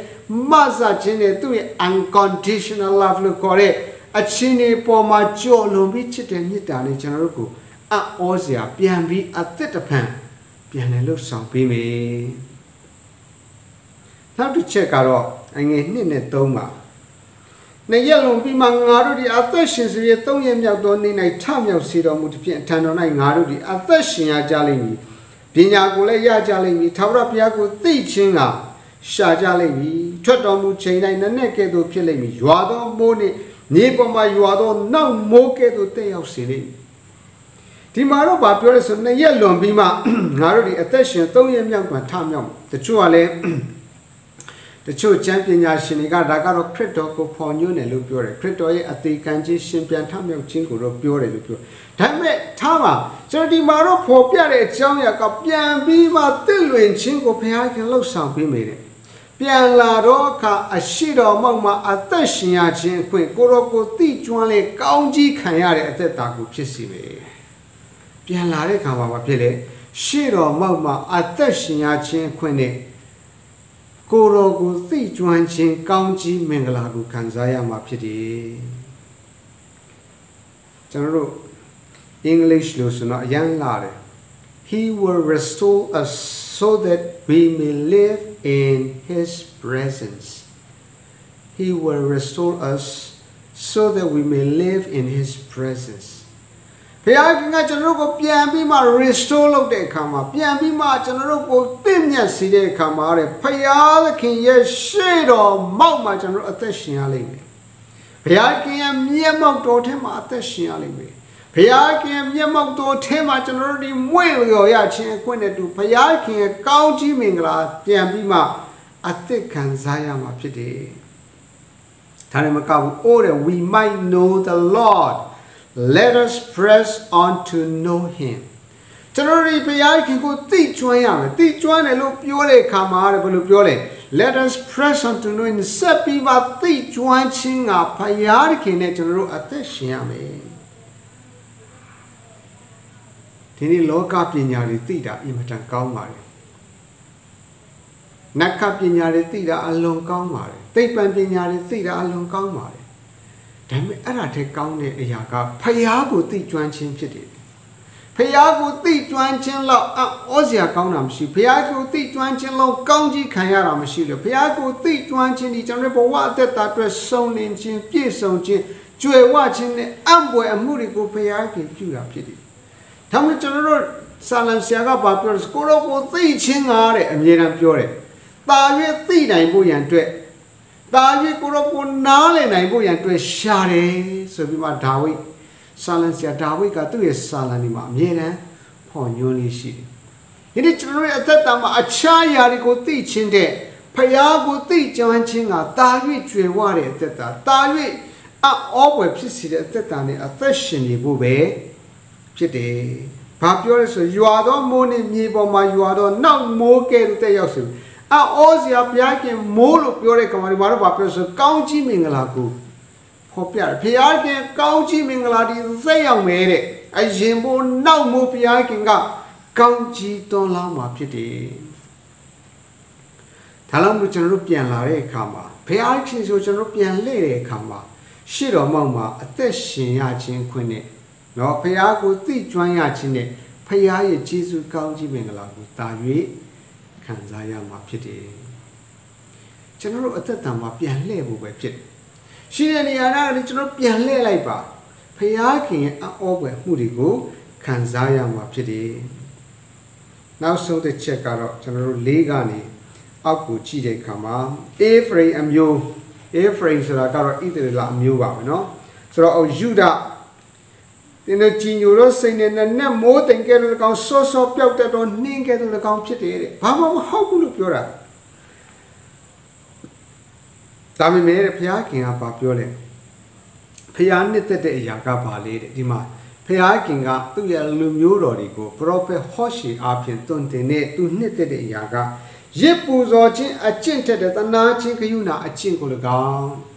မဆာခြင်းနဲ့သူ့ရဲ့ unconditional love လို့ခေါ်တဲ့အချင်းတွေပေါ်မှာကြော်လွန်ပြီးချစ်တဲ့မေတ္တာနဲ့ကျွန်တော်တို့ကိုအံ့ဩစရာပြန်ပြီးအသက်တဖန် ပြန်လည်လှုပ်ဆောင်ပေးမယ်။နောက်တစ်ချက်ကတော့အငယ်1နဲ့3ပါ။နှစ်ရက်လုံးပြီးမှငါတို့ဒီအသက်ရှင်စေရဲ့၃ရက်မြောက်သောနေ့၌ထမြောက်စေတော်မူသည်ဖြင့်အထံတော်၌ငါတို့ဒီအသက်ရှင်ရကြလိမ့်မည်။ပညာကိုလည်းရကြလိမ့်မည်။ထာဝရဘုရားကိုသိခြင်းကရှာကြလိမ့်မည်။ထွက်တော်မူချိန်တိုင်းနက်နက်ကဲ့သို့ဖြစ်လိမ့်မည်။ရွာသောမိုးနှင့်မြေပေါ်မှာရွာသောနောက်မိုးကဲ့သို့တက်ရောက်စေလိမ့်မည်။ ဒီမှာတော့ဗာပြောရဲဆိုနှစ်ရက်လွန်ပြီးမှငါတို့ဒီအသက်ရှင်၃ရက်မြောက်မှထမြောက်တချို့ကလည်းတချို့ကျမ်းပညာရှင်တွေကဒါကတော့ခရစ်တော်ကိုဖော်ညွှန်းတယ်လို့ပြောတယ်ခရစ်တော်ရဲ့အသေးခံခြင်းရှင်ပြန်ထမြောက်ခြင်းကိုတော့ပြောတယ်လို့ပြောဒါပေမဲ့ထားပါကျွန်တော်ဒီမှာတော့ဖော်ပြတဲ့အကြောင်းအရာကပြန်ပြီးမှတစ်လွင်ခြင်းကိုဘုရားခင်လှုပ်ဆောင်ပေးမိတယ်ပြန်လာတော့အခါအရှိတော်မောက်မှာအသက်ရှင်ရခြင်းအခွင့်ကိုရောကိုတိကျွမ်းလေကောင်းကြီးခံရတဲ့အသက်တာကိုဖြစ်စီပဲ ပြန်လာတဲ့ခါမှာမဖြစ်လေရှေ့တော်မောက်မှာအသက်ရှင်ရခြင်းအခွင့်နဲ့ကိုယ်တော်ကိုသိကျွမ်းခြင်းကောင်းကြီးမင်္ဂလာကိုခံစားရမှာဖြစ်တယ်ကျွန်တော်တို့ English လို့ဆိုတော့အရန်လာတယ် He will restore us so that we may live in his presence He will restore us so that we may live in his presence ဘုရားကကျွန်တော်တို့ကိုပြန်ပြီးမှ restore လုပ်တဲ့အခါမှာပြန်ပြီးမှကျွန်တော်တို့ကိုတင့်မြတ်စေတဲ့အခါမှာတဲ့ဘုရားသခင်ရဲ့ရှေ့တော်မောက်မှာကျွန်တော်တို့အသက်ရှင်ရလိမ့်မယ်ဘုရားခင်ရဲ့မျက်မှောက်တော်ထဲမှာအသက်ရှင်ရလိမ့်မယ်ဘုရားခင်ရဲ့မျက်မှောက်တော်ထဲမှာကျွန်တော်တို့ဒီမွေ့လျော်ရခြင်းအခွင့်နဲ့တူဘုရားခင်ရဲ့ကောင်းကြီးမင်္ဂလာပြန်ပြီးမှအသက်ခံစားရမှာဖြစ်တယ်ဒါနဲ့မကဘူး oh that we might know the lord let us press on to know him ကျွန်တော်တို့ဘုရားခင်ကိုသိကျွမ်းရမယ်သိကျွမ်းတယ်လို့ပြောတဲ့အခါမှာဘယ်လိုပြောလဲ let us press on to know him ဆက်ပြီးပါသိကျွမ်းခြင်းကဘုရားခင်နဲ့ကျွန်တော်တို့အသက်ရှင်ရမယ်ဒီနေ့လောကပညာတွေသိတာအင်မတန်ကောင်းပါတယ်နတ်ကပညာတွေသိတာအလွန်ကောင်းပါတယ်သိပ္ပံပညာတွေသိတာအလွန်ကောင်းပါတယ် ဒါပေမဲ့အဲ့ဒါထက်ကောင်းတဲ့အရာကဖျားကိုသိကျွမ်းခြင်းဖြစ်တယ်ဖျားကိုသိကျွမ်းခြင်းလောက်အောစရာကောင်းတာမရှိဖျားကိုသိကျွမ်းခြင်းလောက်ကောင်းကြီးခံရတာမရှိလို့ဖျားကိုသိကျွမ်းခြင်းဒီကျွန်တော်ဘဝအသက်တာအတွက်စုံလင်ခြင်းပြည့်စုံခြင်းကြွယ်ဝခြင်းနဲ့အံ့ဖွယ်အမှုတွေကိုဖျားခင်ပြုတာဖြစ်တယ်ဒါမှကျွန်တော်တို့ဆာလံဆရာကဘာပြောလဲကိုရောကိုသိချင်းကားတဲ့အမြဲတမ်းပြောတယ်။တာရွေးသိနိုင်ဖို့ရန်အတွက် တာရွေးကိုရောကိုနားလည်နိုင်ဖို့ရန်အတွက်ရှာတယ်ဆိုပြီးမှဒါဝိဒ်ဆာလံဆရာဒါဝိဒ်ကသူ့ရဲ့ဆာလံဒီမှာအမြဲတမ်းဖော်ညွှန်းလေးရှိတယ်။ဒီနေ့ကျွန်တော်ရဲ့အသက်တာမှာအခြားຢာတွေကိုသိချင်းတဲ့ဖယားကိုသိကြွမ်းခြင်းကတာရွေးကျွယ်ဝတဲ့အသက်တာတာရွေးအောပွဲဖြစ်စီတဲ့အသက်တာနဲ့အသက်ရှင်နေဖို့ပဲဖြစ်တယ်ဘာပြောလဲဆိုရွာသောမိုးနှင့်မြေပေါ်မှာရွာသောနောက်မိုးကဲ့သို့တက်ရောက်စေ အောစရာဘုရားခင်မိုးလို့ပြောတဲ့ကမာဒီမှာတော့ဘာပြောဆိုကောင်းကြီးမင်္ဂလာကိုဖော်ပြတယ်ဘုရားခင်ကောင်းကြီးမင်္ဂလာဒီသက်ရောက်မယ်တဲ့အရင်မိုးနောက်မိုးဘုရားခင်ကကောင်းကြီးသွန်လောင်းမှာဖြစ်တယ်ဒါလောက်မို့ကျွန်တော်တို့ပြန်လာတဲ့အခါမှာဘုရားခင်ဆိုကျွန်တော်တို့ပြန်လှည့်တဲ့အခါမှာရှေ့တော်မောက်မှာအသက်ရှင်ရခြင်းခွင့်နဲ့နော်ဖះကိုသိကျွမ်းရခြင်းနဲ့ဖះရဲ့ကျေးဇူးကောင်းကြီးမင်္ဂလာကိုတာ၍ ခံစားရမှာဖြစ်တယ်ကျွန်တော်တို့အသက်တန်မှာပြန်လှည့်ဖို့ပဲဖြစ်တယ်ရှိတဲ့နေရာကလည်းကျွန်တော်ပြန်လှည့်လိုက်ပါဖះခင်ရဲ့အောပွဲမှုတွေကိုခံစားရမှာဖြစ်တယ်နောက်ဆုံးတစ်ချက်ကတော့ကျွန်တော်တို့လေးကနေအောက်ကိုကြည့်တဲ့အခါမှာ A frame အမျိုး A frame ဆိုတာကတော့ဣသရေလအမျိုးပါပဲเนาะဆိုတော့ယူဒ တင်းတဲ့ကြီးညိုတော့စိတ်နဲ့နဲ့မိုးတင်ကဲလို့ကောင်ဆော့ဆော့ပြောက်တဲ့တော့နှင်းကဲလို့ကောင်ဖြစ်တယ်တဲ့ဘာမှမဟုတ်ဘူးလို့ပြောတာဒါပေမဲ့ဘုရားခင်ကဘာပြောလဲဘုရားနှစ်သက်တဲ့အရာကဘာလဲတဲ့ဒီမှာဘုရားခင်ကသူ့ရဲ့လူမျိုးတော်တွေကို prophet ဟောရှေအားဖြင့်တွင်တင်တဲ့သူနှစ်သက်တဲ့အရာကရစ်ပူဇော်ခြင်းအကျင့်ထက်တဲ့တနာခြင်းခရုဏာအကျင့်ကို၎င်း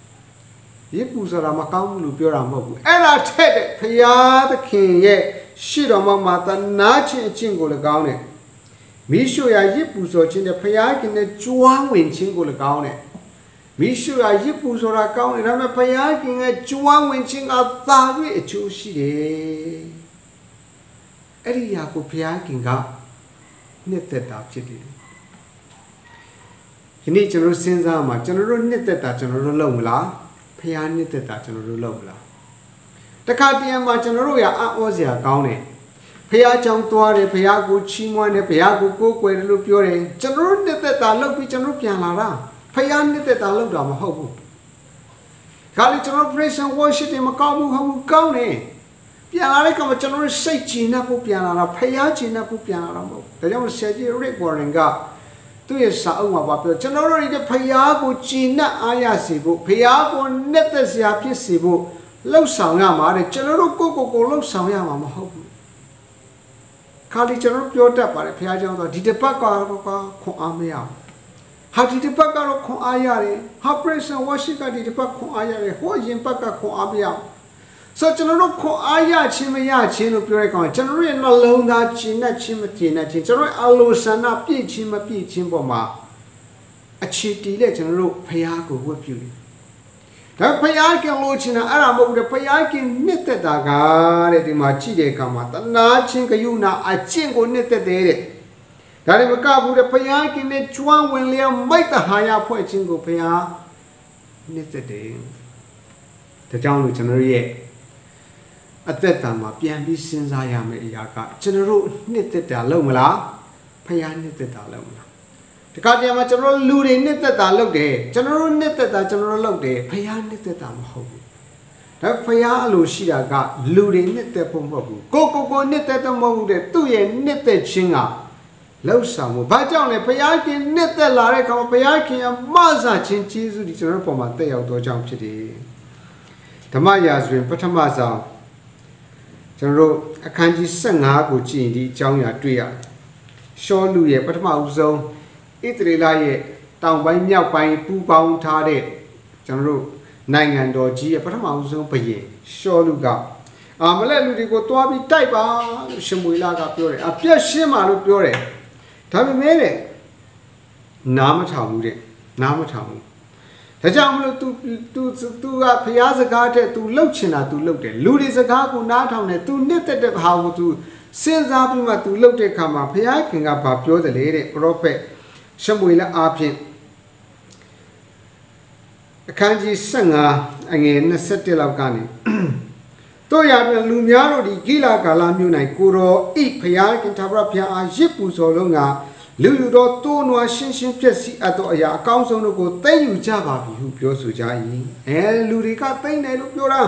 ရစ်ပူဇော်တာမကောင်းဘူးလို့ပြောတာမဟုတ်ဘူးအဲ့ဒါထက်တဲ့ဖရာသခင်ရဲ့ရှေ့တော်မှာမှာတနာခြင်းအကျင့်ကို၎င်းနဲ့မိရှုရာရစ်ပူဇော်ခြင်းနဲ့ဖရာခင်နဲ့ကြွားဝင်ခြင်းကို၎င်းနဲ့မိရှုရာရစ်ပူဇော်တာကောင်းတယ်ဒါပေမဲ့ဖရာခင်ရဲ့ကြွားဝင်ခြင်းကသာ၍အကျိုးရှိတယ်အဲ့ဒီရာကိုဖရာခင်ကနှစ်သက်တာဖြစ်တယ်ယနေ့ကျွန်တော်စဉ်းစားမှာကျွန်တော်တို့နှစ်သက်တာကျွန်တော်တို့လုပ်မလား ဖះနှစ်သက်တာကျွန်တော်တို့လုပ်မလားတခါတည်းမှာကျွန်တော်တို့ရအံ့ဩစရာကောင်းတယ်ဖះကြောင့်သွားတယ်ဖះကိုချီးမွမ်းတယ်ဖះကိုကိုးကွယ်တယ်လို့ပြောတယ်ကျွန်တော်တို့နှစ်သက်တာလုပ်ပြီးကျွန်တော်ပြန်လာတာဖះနှစ်သက်တာလုပ်တာမဟုတ်ဘူးခါလေကျွန်တော် praise and worship တွေမကောင်းဘူးဟုတ်ဘူးကောင်းတယ်ပြန်လာတဲ့ကမှာကျွန်တော်တို့စိတ်ကြည်နပ်ဖို့ပြန်လာတာဖះကြည်နပ်ဖို့ပြန်လာတာမဟုတ်ဒါကြောင့်ဆရာကြီး Rick Warren က သူ့ရဲ့စာအုပ်မှာပြောကျွန်တော်တို့ဒီဖရာကိုကြည်နက်အားရစေဖို့ဖရာကိုနှက်သက်စရာဖြစ်စေဖို့လှုပ်ဆောင်ရမှာတဲ့ကျွန်တော်တို့ကိုကိုကိုလှုပ်ဆောင်ရမှာမဟုတ်ဘူးခါလီကျွန်တော်ပြောတတ်ပါတယ်ဖရာကျောင်းဆိုဒီတစ်ပတ်ကတော့ခွန်အားမရဘူးဟာဒီတစ်ပတ်ကတော့ခွန်အားရတယ်ဟာပရက်ဆန်ဝါရှစ်ကဒီတစ်ပတ်ခွန်အားရတယ်ဟောရင်ပတ်ကခွန်အားမရဘူး ဆိုကျွန်တော်တို့ခွန်အားရခြင်းမရခြင်းလို့ပြောတဲ့ကောင်ကျွန်တော်တို့ရဲ့နှလုံးသားကျဉ်နဲ့ခြင်းမကျဉ်နဲ့ခြင်းကျွန်တော်တို့အလိုဆန္ဒပြည့်ခြင်းမပြည့်ခြင်းပေါ်မှာအခြေတည်လက်ကျွန်တော်တို့ဖះကိုဝတ်ပြုတယ်ဒါဖះကလို့ချင်တာအဲ့ဒါမဟုတ်ဘူးဖះကနှစ်သက်တာကတဲ့ဒီမှာကြည့်တဲ့အခါမှာတနာချင်းကယုနာအကျင့်ကိုနှစ်သက်တယ်တဲ့ဒါတွေမကဘူးတဲ့ဖះကနဲ့ကျွမ်းဝင်လျက်မိုက်တဟာရဖွဲ့ခြင်းကိုဖះနှစ်သက်တယ်ဒါကြောင့်လို့ကျွန်တော်ရဲ့ အသက်တာမှာပြန်ပြီးစဉ်းစားရမယ့်အရာကကျွန်တော်တို့နှစ်သက်တာလုပ်မလားဖះနှစ်သက်တာလုပ်မလားတခါတည်းမှာကျွန်တော်လူတွေနှစ်သက်တာလုပ်တယ်ကျွန်တော်တို့နှစ်သက်တာကျွန်တော်တို့လုပ်တယ်ဖះနှစ်သက်တာမဟုတ်ဘူးဒါဖះအလိုရှိတာကလူတွေနှစ်သက်ဖို့မဟုတ်ဘူးကိုကိုကိုနှစ်သက်တော့မဟုတ်ဘူးတဲ့သူ့ရဲ့နှစ်သက်ခြင်းကလောက်ဆောင်မှုဘာကြောင့်လဲဘုရားခင်နှစ်သက်လာတဲ့အခါမှာဘုရားခင်အမဆာခြင်းကျေးဇူးဒီကျွန်တော်တို့ပုံမှာတက်ရောက်တော့ကြောင့်ဖြစ်တယ်ဓမ္မရာဇဝင်ပထမဆောင် ကျွန်တော်တို့အခန်းကြီး15ကိုကြည့်ရင်ဒီအကြောင်းအရာတွေ့ရတယ်။ရှောလူရဲ့ပထမဦးဆုံးဣသရေလရဲ့တောင်ပိုင်းမြောက်ပိုင်းပူးပေါင်းထားတဲ့ကျွန်တော်တို့နိုင်ငံတော်ကြီးရဲ့ပထမဦးဆုံးဘုရင်ရှောလူကအာမလက်လူတွေကိုတွားပြီးတိုက်ပါလို့ရှမွေလာကပြောတယ်အပြက်ရှင်းပါလို့ပြောတယ်ဒါပေမဲ့တဲ့နားမထောင်ဘူးတဲ့နားမထောင်ဘူး ဒါကြောင့်မလို့ तू तू तू ကဖျားစကားတဲ့ तू လှုပ်ချင်တာ तू လှုပ်တယ်လူတွေစကားကိုနားထောင်တယ် तू နှစ်သက်တဲ့ဘာကို तू စဉ်းစားပြီးမှ तू လှုပ်တဲ့အခါမှာဖျားခင်ကဘာပြောတယ်လေတဲ့ prophet ရှမွေလအားဖြင့်အခန်းကြီး15အငယ်27လောက်ကနေတို့ရတဲ့လူများတို့ဒီဂိလာကာလမြို့၌ကိုရောဣဖျားခင်သာဘရဖျားအားရစ်ပူဇော်လုံးက လူလူတော်တိုးနွားရှင်းရှင်းပြည့်စည်အပ်သောအရာအကောင်းဆုံးတို့ကိုသိမ့်ယူကြပါပြီဟုပြောဆိုကြ၏အဲလူတွေကသိမ့်တယ်လို့ပြောတာ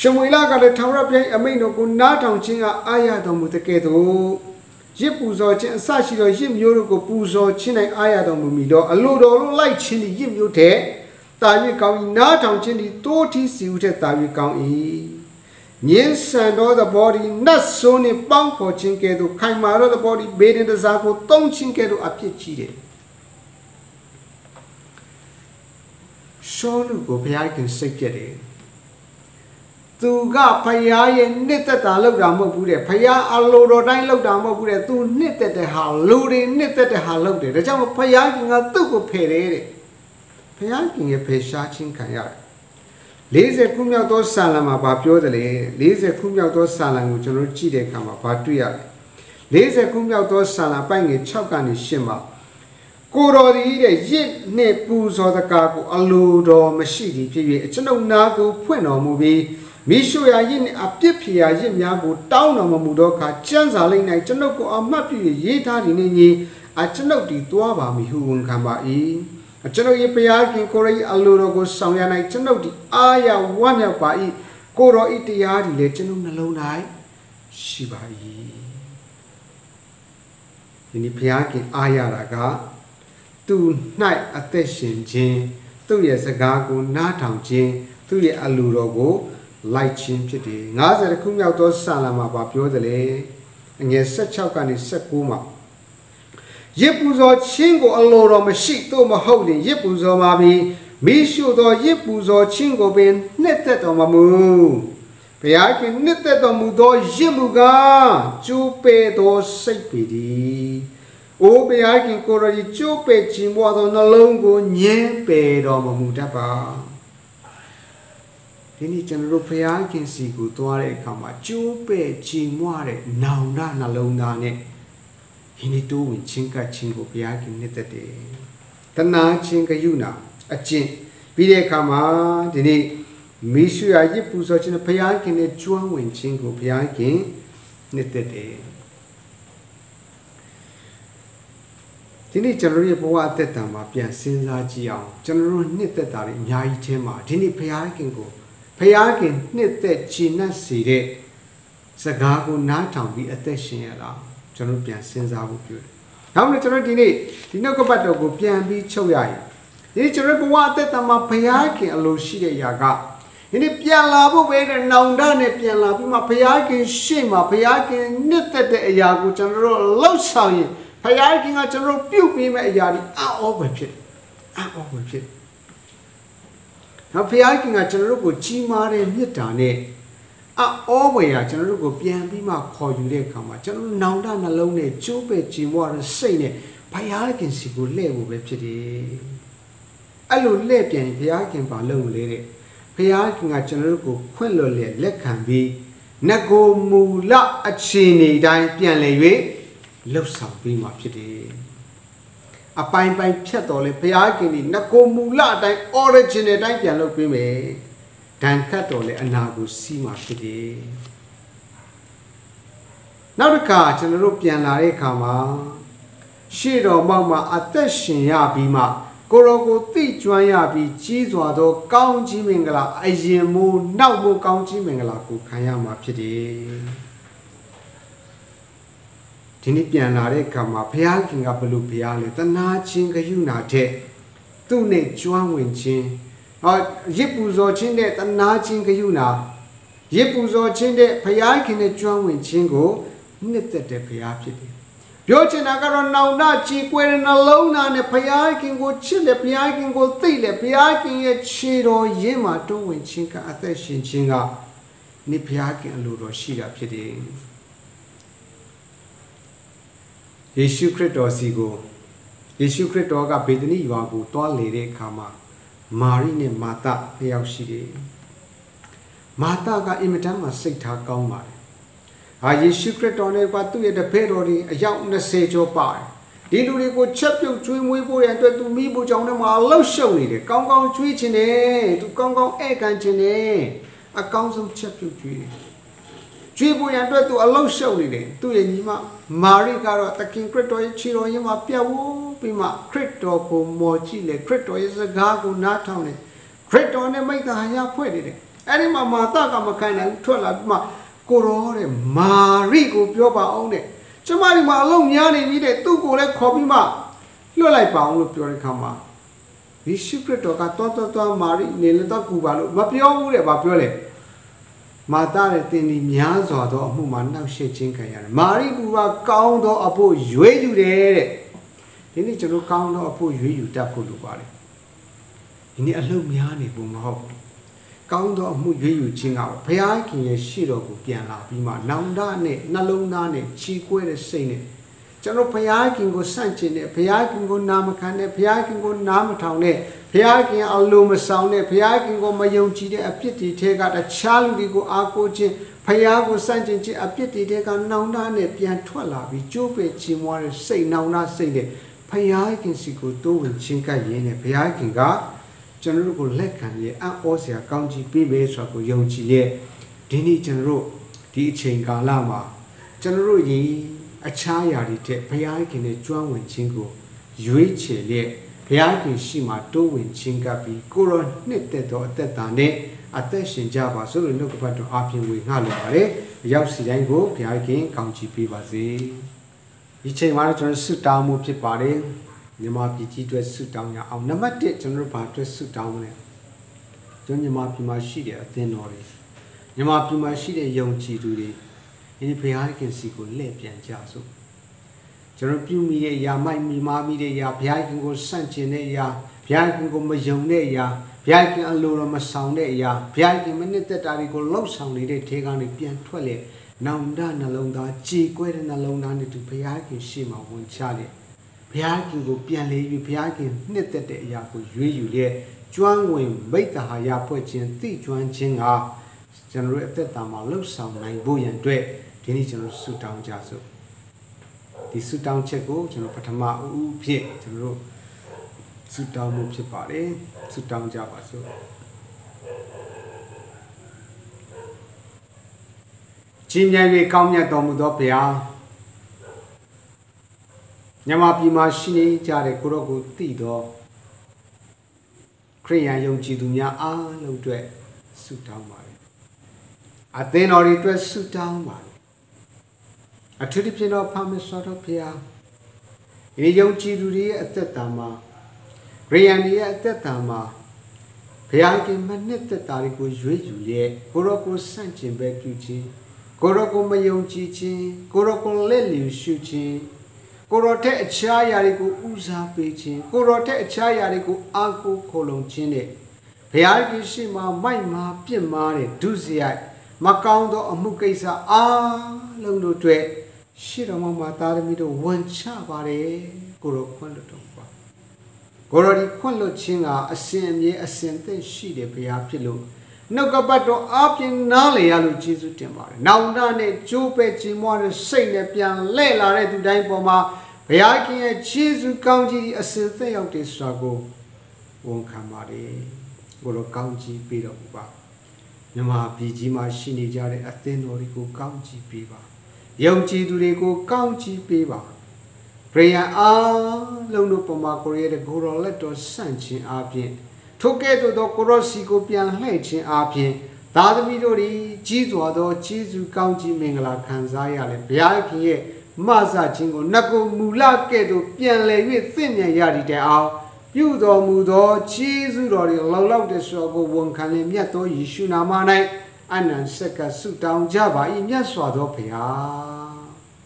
ရှမွေလကလည်းသာဘရဖျားအမိန့်တော်ကိုနားထောင်ခြင်းကအာရတော်မူတဲ့ကဲ့သို့ရစ်ပူဇော်ခြင်းအစရှိသောရစ်မျိုးတို့ကိုပူဇော်ခြင်း၌အာရတော်မူမီတော့အလိုတော်လို့လိုက်ခြင်းဒီရစ်မျိုးတဲ့တာ၍ကောင်း၏နားထောင်ခြင်းဒီတိုးထီးစီဦးတဲ့တာ၍ကောင်း၏ ညင်းဆန်သောသဘောဒီနတ်ဆိုးနှင့်ပေါင်းဖော်ခြင်းကဲ့သို့ခိုင်မာသောသဘောဒီဘေးရင်တစားကိုတုံးခြင်းကဲ့သို့အဖြစ်ကြီးတယ်ရှောလူကိုဘုရားခင်စိတ်ပြက်တယ်သူကဖယားရဲ့နှစ်သက်တာလောက်တာမဟုတ်ဘူးတဲ့ဖယားအလိုတော်တိုင်းလောက်တာမဟုတ်ဘူးတဲ့သူနှစ်သက်တဲ့ဟာလူတွေနှစ်သက်တဲ့ဟာလောက်တယ်ဒါကြောင့်ဖယားခင်ကသူ့ကိုဖယ်တယ်တဲ့ဖယားခင်ရဲ့ဖယ်ရှားခြင်းခံရတယ် 40ခုမြောက်သောဆာလံမှာဗာပြောတယ်လေ40ခုမြောက်သောဆာလံကိုကျွန်တော်ကြည့်တဲ့အခါမှာဗာတွေ့ရတယ်40ခုမြောက်သောဆာလံပိုက်ငယ်6ကနေ10မှာကိုတော်ဒီတဲ့ရစ်နှင့်ပူဇော်တကားကိုအလိုတော်မရှိသည်ဖြစ်၍ကျွန်ုပ်နာကိုဖွင့်တော်မူပြီးမိရှုရာရစ်နှင့်အပြစ်ဖြေရာရစ်များကိုတောင်းတော်မူသောအခါကျမ်းစာလိမ့်၌ကျွန်ုပ်ကိုအမှတ်ပြု၍ရေးထားသည်နှင့်ညီအကျွန်ုပ်ဒီတွားပါမည်ဟုဝန်ခံပါ၏ ကျွန်ုပ်၏ဘုရားခင်ကိုရိအလိုတော်ကိုဆောင်ရ၌ကျွန်ုပ်ဒီအာရဝမ်းမြောက်ပါ၏ကိုတော်ဤတရားဒီလည်းကျွန်ုပ်နှလုံး၌ရှိပါ၏ဒီနေ့ဘုရားခင်အာရတာကသူ၌အသက်ရှင်ခြင်းသူ့ရဲ့စကားကိုနားထောင်ခြင်းသူ့ရဲ့အလိုတော်ကိုလိုက်ခြင်းဖြစ်တယ်50ခုမြောက်သောစာလံမှာပြောတယ်လေအငယ်16ကနေ19မှာ ရစ်ပူဇော်ခြင်းကိုအလိုတော်မရှိသို့မဟုတ်ရင်ရစ်ပူဇော်မှာပြီးမိရှုသောရစ်ပူဇော်ခြင်းကိုပင်နှစ်သက်တော်မမူဘုရားခင်နှစ်သက်တော်မူသောရစ်မှုကကျိုးပေသောစိတ်ပေသည်အိုဘုရားခင်ကိုယ်တော်ကြီးကျိုးပေခြင်းပွားသောနှလုံးကိုညင်းပေတော်မမူတတ်ပါဒီနေ့ကျွန်တော်တို့ဘုရားခင်စီကိုသွားတဲ့အခါမှာကျိုးပဲ့ချီမွတဲ့နောင်တနှလုံးသားနဲ့ ဒီနေ့တိုးဝင်ချင်းကပ်ချင်းကိုဘုရားခင်နှစ်သက်တယ်တနာချင်းကယုနာအကျင့်ပြီးတဲ့အခါမှာဒီနေ့မိရှုရာရစ်ပူဇော်ခြင်းနဲ့ဘုရားခင်နဲ့ကျွမ်းဝင်ခြင်းကိုဘုရားခင်နှစ်သက်တယ်ဒီနေ့ကျွန်တော်ရဲ့ဘဝအသက်တာမှာပြန်စဉ်းစားကြည့်အောင်ကျွန်တော်တို့နှစ်သက်တာတွေအများကြီးချင်းမှာဒီနေ့ဘုရားခင်ကိုဖျားခင်နှစ်သက်ချီနှက်စေတဲ့စကားကိုနားထောင်ပြီးအသက်ရှင်ရတာ ကျွန်တော်ပြန်စဉ်းစားဖို့ပြောတယ်။နောက်လည်းကျွန်တော်ဒီနေ့ဒီနောက်ကပတ်တော်ကိုပြန်ပြီးချုပ်ရရင်ဒီကျွန်တော်ဘဝအသက်တာမှာဖျားခင်အလိုရှိတဲ့ຢာကဒီနေ့ပြန်လာဖို့ပဲတဲ့နောင်တနဲ့ပြန်လာပြီးမှဖျားခင်ရှေ့မှာဖျားခင်နှစ်သက်တဲ့အရာကိုကျွန်တော်တို့လှုပ်ဆောင်ရင်ဖျားခင်ကကျွန်တော်တို့ပြုတ်ပေးမဲ့အရာတွေအော်ပဲဖြစ်အော်ပဲဖြစ်နော်ဖခင်ကကျွန်တော်တို့ကိုကြီးမားတဲ့မေတ္တာနဲ့ အောဝေရကျွန်တော်တို့ကိုပြန်ပြီးမှခေါ်ယူတဲ့အခါမှာကျွန်တော်တို့နောင်တနှလုံးနဲ့ကျိုးပဲ့ကြည်မွားတဲ့စိတ်နဲ့ဘုရားခင်စီကိုလှည့်ဖို့ပဲဖြစ်တယ်အဲ့လိုလှည့်ပြန်ဘုရားခင်ပါလုပ်မလဲတဲ့ဘုရားခင်ကကျွန်တော်တို့ကိုခွင့်လွှတ်လက်လက်ခံပြီးနဂိုမူလအခြေအနေတိုင်းပြန်လည်၍လှုပ်ဆောင်ပြီးမှဖြစ်တယ်အပိုင်ပိုင်ဖြတ်တော်လဲဘုရားခင်ဒီငကိုမူလအတိုင်း original အတိုင်းပြန်လုပ်ပေးမယ် ဒဏ်ခတ်တော်လဲအနာကိုစီးမှာဖြစ်တယ်နောက်တစ်ခါကျွန်တော်တို့ပြန်လာတဲ့အခါမှာရှေ့တော်မောက်မှာအသက်ရှင်ရပြီးမှကိုရောကိုသိကျွမ်းရပြီးကြီးစွာသော ကောင်းကြီးမင်္ဂလာအရင်မိုးနောက်မိုးကောင်းကြီးမင်္ဂလာကိုခံရမှာဖြစ်တယ်ဒီနေ့ပြန်လာတဲ့အခါမှာဘုရားခင်ကဘလို့ဘုရားလဲတနာချင်းဂယုဏတဲ့သူ့နဲ့ကျွမ်းဝင်ခြင်း ဟောရစ်ပူဇော်ခြင်းတဲ့တနာချင်းဂယုဏရစ်ပူဇော်ခြင်းတဲ့ဘုရားခင်နဲ့ကျွမ်းဝင်ခြင်းကိုနှစ်သက်တဲ့ဘုရားဖြစ်တယ်ပြောချင်တာကတော့နောင်တကြည်ကွယ်တဲ့နှလုံးသားနဲ့ဘုရားခင်ကိုချစ်တယ်ဘုရားခင်ကိုသိတယ်ဘုရားခင်ရဲ့ခြေတော်ရင်းမှာတွန်းဝင်ခြင်းကအသက်ရှင်ခြင်းကနိဘုရားခင်အလိုတော်ရှိတာဖြစ်တယ်ယေရှုခရစ်တော်စီကိုယေရှုခရစ်တော်ကဗေဒနိရွာကိုတွားလေတဲ့အခါမှာ မာရိနဲ့မာသနှစ်ယောက်ရှိတယ်။မာသကအင်မတန်မှစိတ်ထားကောင်းပါတယ်။ဟာယေရှုခရစ်တော်နဲ့ကသူ့ရဲ့တပည့်တော်တွေအယောက်20ကျော်ပါတယ်။ဒီလူတွေကိုချက်ပြုတ်ကျွေးမွေးဖို့ရအတွက်သူမိဖို့ကြောင့်လည်းမအလောက်ရှုပ်နေတယ်။ကောင်းကောင်းကျွေးခြင်းနဲ့သူကောင်းကောင်းဧကန်ခြင်းနဲ့အကောင်းဆုံးချက်ပြုတ်ကျွေးတယ်။ကျွေးဖို့ရအတွက်သူအလောက်ရှုပ်နေတယ်။သူ့ရဲ့ညီမ မာရိကတော့သခင်ခရစ်တော်ရဲ့ခြေတော်ရင်မှာပြတ်ဝပြီးမှခရစ်တော်ကိုမော်ကြည့်လေခရစ်တော်ရဲ့စကားကိုနားထောင်တယ်ခရစ်တော်နဲ့မိသားဟာရဖွဲ့နေတယ်အဲ့ဒီမှာမာသကမခံနိုင်ဘူးထွက်လာပြီးမှကိုရောတဲ့မာရိကိုပြောပါအောင်တဲ့ကျမဒီမှာအလုံးများနေပြီတဲ့သူ့ကိုလည်းခေါ်ပြီးမှလွတ်လိုက်ပါအောင်လို့ပြောတဲ့ခါမှာယေရှုခရစ်တော်ကတော်တော်တော်မာရိနေလည်းတော့ကူပါလို့မပြောဘူးတဲ့ဘာပြောလဲ မာတာရဲ့တင်ဒီများစွာသောအမှုမှာနှောက်ယှက်ခြင်းခံရတယ်မာရိပူပါကောင်းသောအဖို့ရွေးယူတယ်တဲ့ဒီနေ့ကျွန်တော်ကောင်းသောအဖို့ရွေးယူတတ်ဖို့လိုပါတယ်ဒီနေ့အလုပ်များနေဖို့မဟုတ်ဘူးကောင်းသောအမှုရွေးယူခြင်းကဘုရားခင်ရဲ့ရှေ့တော်ကိုပြန်လာပြီးမှနောင်တနဲ့နှလုံးသားနဲ့ချီးကွဲတဲ့စိတ်နဲ့ ကျွန်တော်ဘုရားခင်ကိုစန့်ကျင်တဲ့ဘုရားခင်ကိုနာမခံတဲ့ဘုရားခင်ကိုနားမထောင်တဲ့ဘုရားခင်အလိုမဆောင်တဲ့ဘုရားခင်ကိုမယုံကြည်တဲ့အပြစ်တွေထဲကတခြားလူတွေကိုအားကိုးခြင်းဘုရားကိုစန့်ကျင်ခြင်းအပြစ်တွေထဲကနောင်တနဲ့ပြန်ထွက်လာပြီးကြိုးပယ်ခြင်းမွားတဲ့စိတ်နောင်တစိတ်နဲ့ဘုရားခင်စီကိုတိုးဝင်ချင်းကပ်ရင်းနဲ့ဘုရားခင်ကကျွန်တော်တို့ကိုလက်ခံရဲ့အံ့ဩစရာကောင်းချီးပေးပေးဆိုတာကိုယုံကြည်ရဲ့ဒီနေ့ကျွန်တော်တို့ဒီအချိန်ကာလမှာကျွန်တော်တို့ယင် အခြားຢာတွေတဲ့ဘုရားခင်နဲ့ကျွမ်းဝင်ခြင်းကိုရွေးချယ်လက်ဘုရားခင်ရှိမှတိုးဝင်ခြင်းကပ်ပြီးကိုရောနှစ်သက်သောအသက်တာနဲ့အသက်ရှင်ကြပါစို့လို့နှုတ်ကပတ်တော်အပြင်ဝေငှလို့ပါတယ်အရောက်စီတိုင်းကိုဘုရားခင်ကောင်းချီးပေးပါစေဒီချိန်မှာတော့ကျွန်တော်ဆုတောင်းမှုဖြစ်ပါတယ်မြန်မာပြည်ကြီးအတွက်ဆုတောင်းရအောင်နံပါတ်1ကျွန်တော်တို့ဘာအတွက်ဆုတောင်းမလဲကျွန်တော်မြန်မာပြည်မှာရှိတဲ့အသင်းတော်တွေမြန်မာပြည်မှာရှိတဲ့ယုံကြည်သူတွေ ဒီဘုရားခင်စီကိုလှည့်ပြန်ကြစို့ကျွန်တော်ပြုမိတဲ့အရာမိုက်မိမာမိတဲ့အရာဘုရားခင်ကိုစန့်ကျင်တဲ့အရာဘုရားခင်ကိုမယုံတဲ့အရာဘုရားခင်အလိုတော်မဆောင်တဲ့အရာဘုရားခင်မနစ်သက်တာတွေကိုလှုပ်ဆောင်နေတဲ့ထေကနေပြန်ထွက်လေနောင်တနှလုံးသားကြည်ကွဲတဲ့နှလုံးသားနဲ့သူဘုရားခင်ရှေ့မှာဝင်ချလေဘုရားခင်ကိုပြန်လေယူဘုရားခင်နှစ်သက်တဲ့အရာကိုရွေးယူလေကျွမ်းဝင်မိတ္တဟာယဖွဲ့ခြင်းသိကျွမ်းခြင်းကကျွန်တော်ရဲ့အသက်တာမှာလှုပ်ဆောင်နိုင်ဖို့ရန်အတွက် ဒီနေ့ကျွန်တော်ဆုတောင်းကြစို့ဒီဆုတောင်းချက်ကိုကျွန်တော်ပထမအဦးဖြစ်ကျွန်တော်တို့ဆုတောင်းမှုဖြစ်ပါတယ်ဆုတောင်းကြပါစို့ကြီးမြတ်၍ကောင်းမြတ်တော်မူသောဘုရားညမပြည်မှာရှိနေကြတဲ့ကိုရောကိုတည်သောခရိယန်ယုံကြည်သူများအားလုံးအတွက်ဆုတောင်းပါတယ်အသင်းတော်တွေအတွက်ဆုတောင်းပါတယ် အထူးသဖြင့်တော့ဖာမစ်စောတော်ဘုရားဒီယုံကြည်သူတွေရဲ့အသက်တာမှာခရိယန်တွေရဲ့အသက်တာမှာဘုရားခင်မနှစ်သက်တာတွေကိုရွေးယူရဲ့ကိုရောကိုဆန့်ကျင်ပဲပြုခြင်းကိုရောကိုမယုံကြည်ခြင်းကိုရောကိုလက်လျူရှုခြင်းကိုရောတဲ့အခြားအရာတွေကိုဦးစားပေးခြင်းကိုရောတဲ့အခြားအရာတွေကိုအားကိုးခိုလုံခြင်းတဲ့ဘုရားခင်ရှိမှမိုက်မာပြစ်မာတဲ့ဒုစရိုက်မကောင်းသောအမှုကိစ္စအားလုံးတို့အတွက် ရှေ့တော်မှာသားသမီးတို့ဝန်ချပါတယ်ကိုရောခွင့်လွတ်တော်ပါကိုရောဒီခွင့်လွတ်ခြင်းကအစဉ်အမြဲအစဉ်သင့်ရှိတယ်ဘုရားဖြစ်လို့နှုတ်ကပတ်တော်အပြင်နားလေရလို့ယေရှုတင်ပါတယ်။နောင်တနဲ့ကြိုးပဲခြင်းမွားတဲ့စိတ်နဲ့ပြန်လှည့်လာတဲ့သူတိုင်းပေါ်မှာဘုရားခင်ရဲ့ယေရှုကောင်းကြီးအစဉ်သက်ရောက်တဲ့ဆိုတာကိုဝန်ခံပါတယ်။ကိုတော့ကောင်းကြီးပေးတော်မူပါ။မြမပြည်ကြီးမှာရှိနေကြတဲ့အသင်းတော်တွေကိုကောင်းကြီးပေးပါ။ ယုံကြည်သူတွေကိုကောင်းကြီးပေးပါ။ဗရန်အားလုံးတို့ပေါ်မှာကိုရရဲ့ကိုတော်လက်တော်ဆန့်ခြင်းအပြင်ထိုကဲ့သို့သောကိုရောစီကိုပြန်လှည့်ခြင်းအပြင်သားသမီးတို့သည်ကြီးစွာသောကျေးဇူးကောင်းကြီးမင်္ဂလာခံစားရလေဘုရားခင်ရဲ့မဆခြင်းကိုနှကုမူလကဲ့သို့ပြန်လည်၍သင့်မြတ်ရသည်တဲ့အောင်ပြုတော်မူသောကျေးဇူးတော်တွေလောက်လောက်တဲ့ဆိုကိုဝန်ခံလင်မြတ်သောယေရှုနာမ၌ အနန္တဆက်ကဆုတောင်းကြပါ၏မြတ်စွာသောဘုရား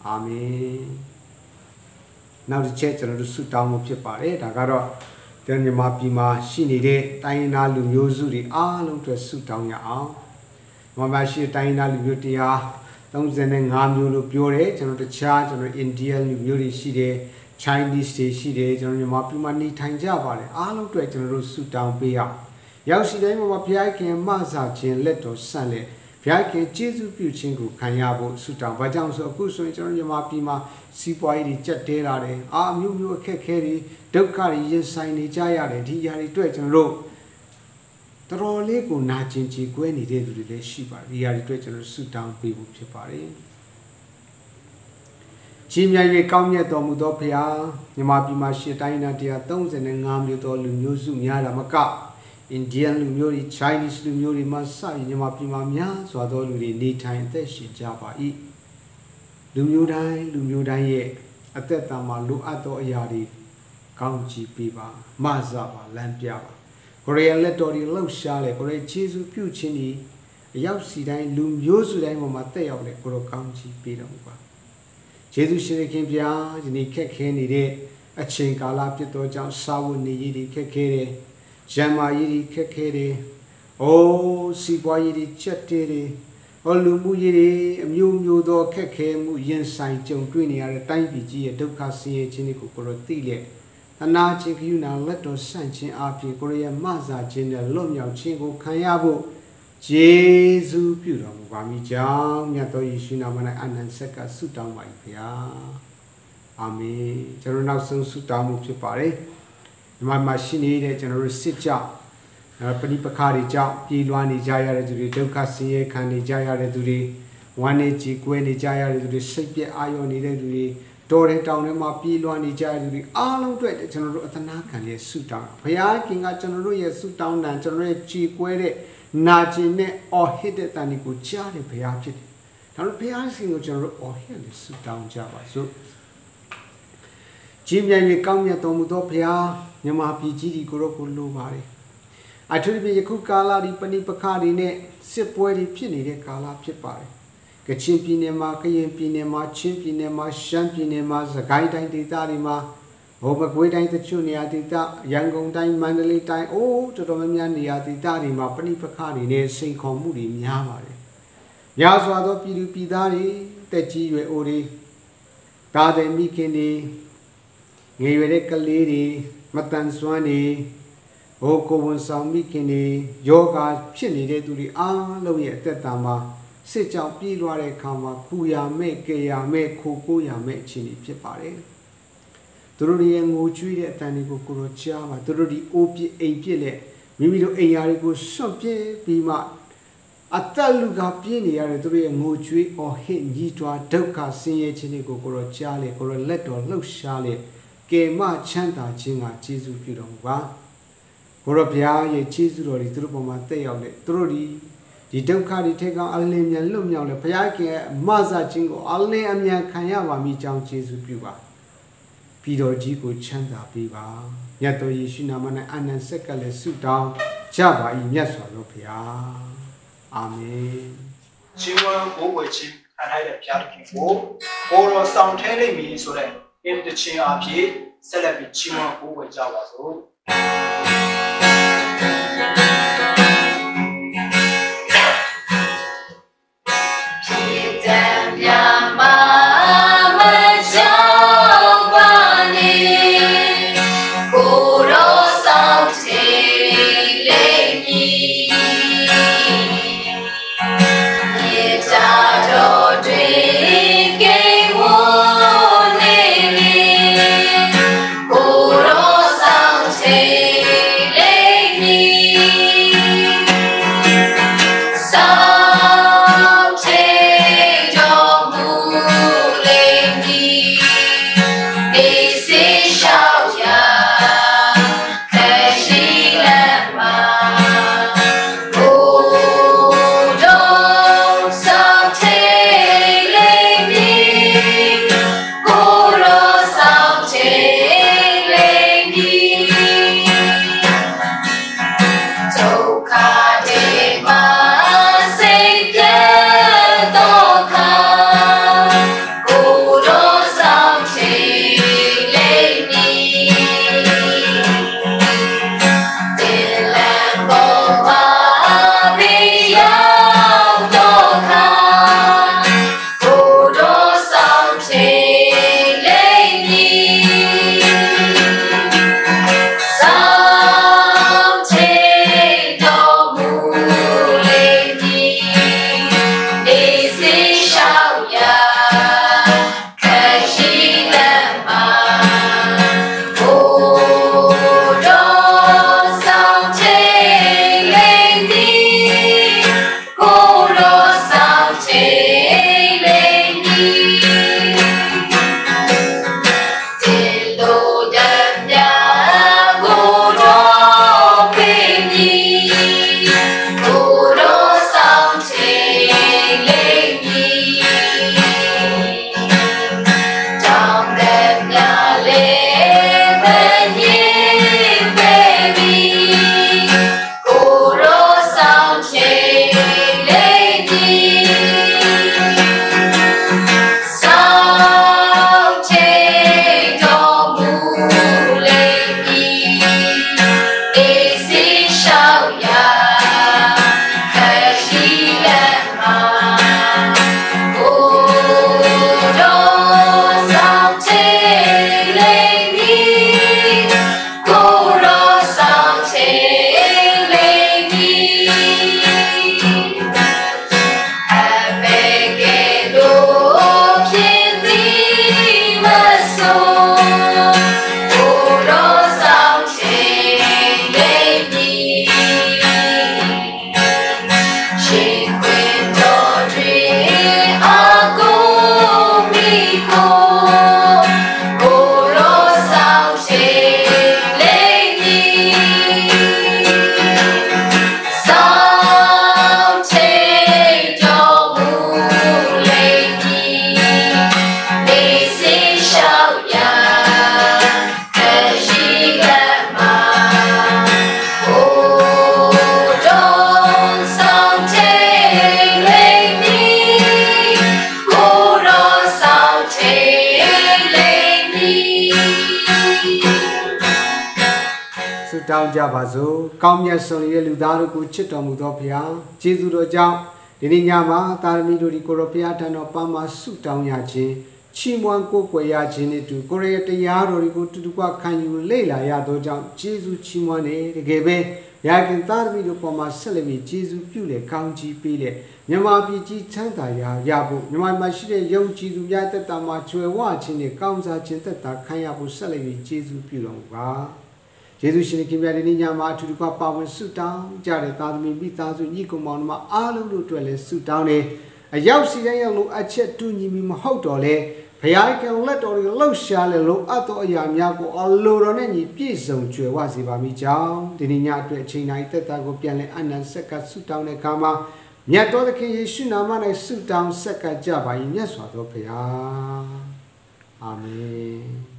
အာမင်နောက်တစ်ချက်ကျွန်တော်တို့ဆုတောင်းမှုဖြစ်ပါတယ်ဒါကတော့ကျွန်တော်မြန်မာပြည်မှာရှိနေတဲ့တိုင်းရင်းသားလူမျိုးစုတွေအားလုံးအတွက်ဆုတောင်းရအောင်မြန်မာမှာရှိတဲ့တိုင်းရင်းသားလူမျိုးတရား35မျိုးလို့ပြောတယ်ကျွန်တော်တခြားကျွန်တော်အိန္ဒိယလူမျိုးတွေရှိတယ် Chinese တွေရှိတယ်ကျွန်တော်မြန်မာပြည်မှာနေထိုင်ကြပါတယ်အားလုံးအတွက်ကျွန်တော်တို့ဆုတောင်းပေးရအောင် ရောက်ရှိတိုင်းမှာဘုရားခင်မဆာခြင်းလက်တော်ဆန့်လက်ဘုရားခင်ကျေးဇူးပြုခြင်းကိုခံရဖို့ဆုတောင်းဘာကြောင့်ဆိုအခုဆိုရင်ကျွန်တော်မြန်မာပြည်မှာစီးပွားရေးတွေကြက်တဲလာတယ်အာအမျိုးမျိုးအခက်ခဲတွေဒုက္ခတွေရင်ဆိုင်နေကြရတယ်ဒီຢာတွေတွေ့ကျွန်တော်တို့တော်တော်လေးကိုနာကျင်ကြည်ကွဲနေတဲ့သူတွေလည်းရှိပါတယ်ဒီຢာတွေတွေ့ကျွန်တော်ဆုတောင်းပေးဖို့ဖြစ်ပါတယ်ကြီးမြတ်၍ကောင်းမြတ်တော်မူသောဘုရားမြန်မာပြည်မှာရှစ်တိုင်းနာ135မျိုးသောလူမျိုးစုများတာမက Indian လူမျိုးတွေ Chinese လူမျိုးတွေမှာစပြီးမြန်မာပြည်မှာများစွာသောလူတွေနေထိုင်အသက်ရှင်ကြပါ၏လူမျိုးတိုင်းလူမျိုးတိုင်းရဲ့အသက်တာမှာလိုအပ်သောအရာတွေကောင်းချီးပေးပါမဆပါလမ်းပြပါကိုရီးယားလက်တော်တွေလှုပ်ရှားလေကိုရီးယားခြေစုပြုခြင်းဒီအရောက်စီတိုင်းလူမျိုးစုတိုင်းပေါ်မှာတက်ရောက်လေကိုရောကောင်းချီးပေးတော်မူပါယေရှုရှင်ခင်ဗျာယနေ့ခက်ခဲနေတဲ့အချိန်ကာလဖြစ်သောကြောင့်စာဝတ်နေရည်တွေခက်ခဲတယ် ရံမာရည်တွေခက်ခဲတယ်အိုးစီပွားရည်တွေချက်တဲတယ်ဟောလူမှုရည်တွေအမျိုးမျိုးသောခက်ခဲမှုရင်ဆိုင်ကြုံတွေ့နေရတဲ့တိုင်းပြည်ကြီးရဲ့ဒုက္ခဆင်းရဲခြင်းတွေကိုကိုရောသိလက်သနာချင်းကယူနာလက်တော်ဆန့်ခြင်းအပြင်ကိုရရဲ့မဆာခြင်းနဲ့လွတ်မြောက်ခြင်းကိုခံရဖို့ယေရှုပြုတော်မူပါမည်ကြောင့်မြတ်တော်ယေရှုနာမ၌အနန္တဆက်ကဆုတောင်းပါ၏ဖခင်အာမင်ကျွန်တော်နောက်ဆုံးဆုတောင်းမှုဖြစ်ပါတယ် ဒီမှာမှာရှိနေတဲ့ကျွန်တော်တို့စစ်ကြောင့်အဲပဏိပခါတွေကြောင့်ပြေးလွှားနေကြရတဲ့သူတွေဒုက္ခဆင်းရဲခံနေကြရတဲ့သူတွေဝမ်းနေကြည်ကွဲနေကြရတဲ့သူတွေစိတ်ပြည့်အာရုံနေတဲ့သူတွေတော်တဲ့တောင်ထဲမှာပြေးလွှားနေကြရတဲ့သူတွေအားလုံးအတွက်ကျွန်တော်တို့အသနာခံရဲ့ဆုတောင်းဘုရားခင်ကကျွန်တော်တို့ရဲ့ဆုတောင်းတန်ကျွန်တော်တို့ရဲ့ကြည်ကွဲတဲ့နာကျင်တဲ့အော်ဟစ်တဲ့တန်တွေကိုကြားတဲ့ဘုရားဖြစ်တယ်။ဒါလို့ဘုရားရှင်ကိုကျွန်တော်တို့အော်ဟစ်နဲ့ဆုတောင်းကြပါစို့။ကြီးမြတ်၍ကောင်းမြတ်တော်မူသောဘုရား မြမပြည်ကြီးဒီကိုရောကိုလိုပါတယ်။အထူးသဖြင့်ယခုကာလဒီပဏိပခါတွေနဲ့စစ်ပွဲတွေဖြစ်နေတဲ့ကာလဖြစ်ပါတယ်။ကချင်ပြည်နယ်မှာကရင်ပြည်နယ်မှာချင်းပြည်နယ်မှာရှမ်းပြည်နယ်မှာစကိုင်းတိုင်းဒေသတွေမှာဟိုမကွေးတိုင်းတချို့နေရာဒေသရန်ကုန်တိုင်းမန္တလေးတိုင်းအိုးတော်တော်များများနေရာဒေသတွေမှာပဏိပခါတွေနဲ့စိန်ခေါ်မှုတွေများပါတယ်။များစွာသောပြည်သူပြည်သားတွေတက်ကြီးရွယ်အိုတွေဒါတဲ့မိခင်တွေငယ်ရွယ်တဲ့ကလေးတွေ မတန်ဆွမ်းတွေဟိုကိုဝန်ဆောင်မိခင်တွေယောဂဖြစ်နေတဲ့သူတွေအားလုံးရဲ့အသက်တာမှာစစ်ကြောင်ပြေးလွှားတဲ့အခါမှာကုရမဲ့ကေရမဲ့ခိုကိုရမဲ့အခြေအနေဖြစ်ပါတယ်။သူတို့တွေရဲ့ငိုကြွေးတဲ့အတန်တွေကိုကိုရောကြားပါသူတို့ဒီအိုးပြအိမ်ပြလက်မိမိတို့အိမ်ယာတွေကိုစွန့်ပြစ်ပြီးမှအသက်လူကပြင်းနေရတဲ့သူတို့ရဲ့ငိုကြွေးအော်ဟစ်ညီးတွားဒုက္ခဆင်းရဲခြင်းတွေကိုကိုရောကြားလေကိုရောလက်တော်လှုပ်ရှားလေ ကေမချမ်းသာခြင်းကကျေးဇူးပြုတော်မူပါကိုရောဘုရားရဲ့ကျေးဇူးတော်တွေသူတို့ပေါ်မှာတက်ရောက်လေသူတို့ဒီဒီဒုက္ခတွေထက်ကောင်အလင်းမြန်လွတ်မြောက်လေဘုရားခင်ရဲ့မဆာခြင်းကိုအလင်းအမြန်ခံရပါမိကြောင်းကျေးဇူးပြုပါပြည်တော်ကြီးကိုချမ်းသာပေးပါမြတ်တော်ယေရှုနာမ၌အာနန္ဒ်ဆက်ကလည်းဆုတောင်းကြပါ၏မြတ်စွာဘုရားအာမင်ချင်းဝန်းဘိုးဝဲချင်းခံထားတဲ့ဘုရားသခင်ကိုဘောတော်ဆောင်ထဲလိမ့်မည်ဆိုတဲ့ အင်းတချင်းအဖြစ်ဆက်လက်ပြီးချင်းဝန်းဘိုးဝဲကြပါစို့ဖြစ် တောင်းကြပါစို့ကောင်းမြတ်ဆုံးရဲ့လူသားတို့ကိုချစ်တော်မူသောဘုရားကျေးဇူးတော်ကြောင့်ဒီနေ့ညမှာတာရမီတို့ဒီကိုရောဘုရားထံတော်ပန်းမှာဆုတောင်းရခြင်းချီးမွမ်းကိုးကွယ်ရခြင်းနဲ့တူကိုရရဲ့တရားတော်တွေကိုတူတူကခံယူလေ့လာရသောကြောင့်ကျေးဇူးချီးမွမ်းတယ်တကယ်ပဲရာခင်သားသမီးတို့ပေါ်မှာဆက်လက်ပြီးကျေးဇူးပြုလေကောင်းကြီးပေးလေမြန်မာပြည်ကြီးချမ်းသာရာရဖို့မြန်မာမှာရှိတဲ့ယုံကြည်သူများတက်တာမှာကျွယ်ဝခြင်းနဲ့ကောင်းစားခြင်းတက်တာခံရဖို့ဆက်လက်ပြီးကျေးဇူးပြုတော်မူပါ ယေရှုရှင်ခင်ဗျာဒီနေ့ညမှာအထူးတကွပါဝင်ဆုတောင်းကြတဲ့သားသမီးမိသားစုညီကောင်မောင်တို့အားလုံးတို့အတွက်လည်းဆုတောင်းတယ်အရောက်စီတိုင်းရောက်လို့အချက်တူညီမီမဟုတ်တော့လေဘုရားကလက်တော်တွေလှုပ်ရှားလေလို့အပ်သောအရာများကိုအလိုတော်နဲ့ညီပြည့်စုံကြွယ်ဝစေပါမိကြောင်းဒီနေ့ညအတွက်အချိန်တိုင်းသက်တာကိုပြန်လဲအနန္တဆက်ကဆုတောင်းတဲ့အခါမှာမြတ်တော်သခင်ယေရှုနာမ၌ဆုတောင်းဆက်ကကြပါ၏မြတ်စွာသောဘုရားအာမင်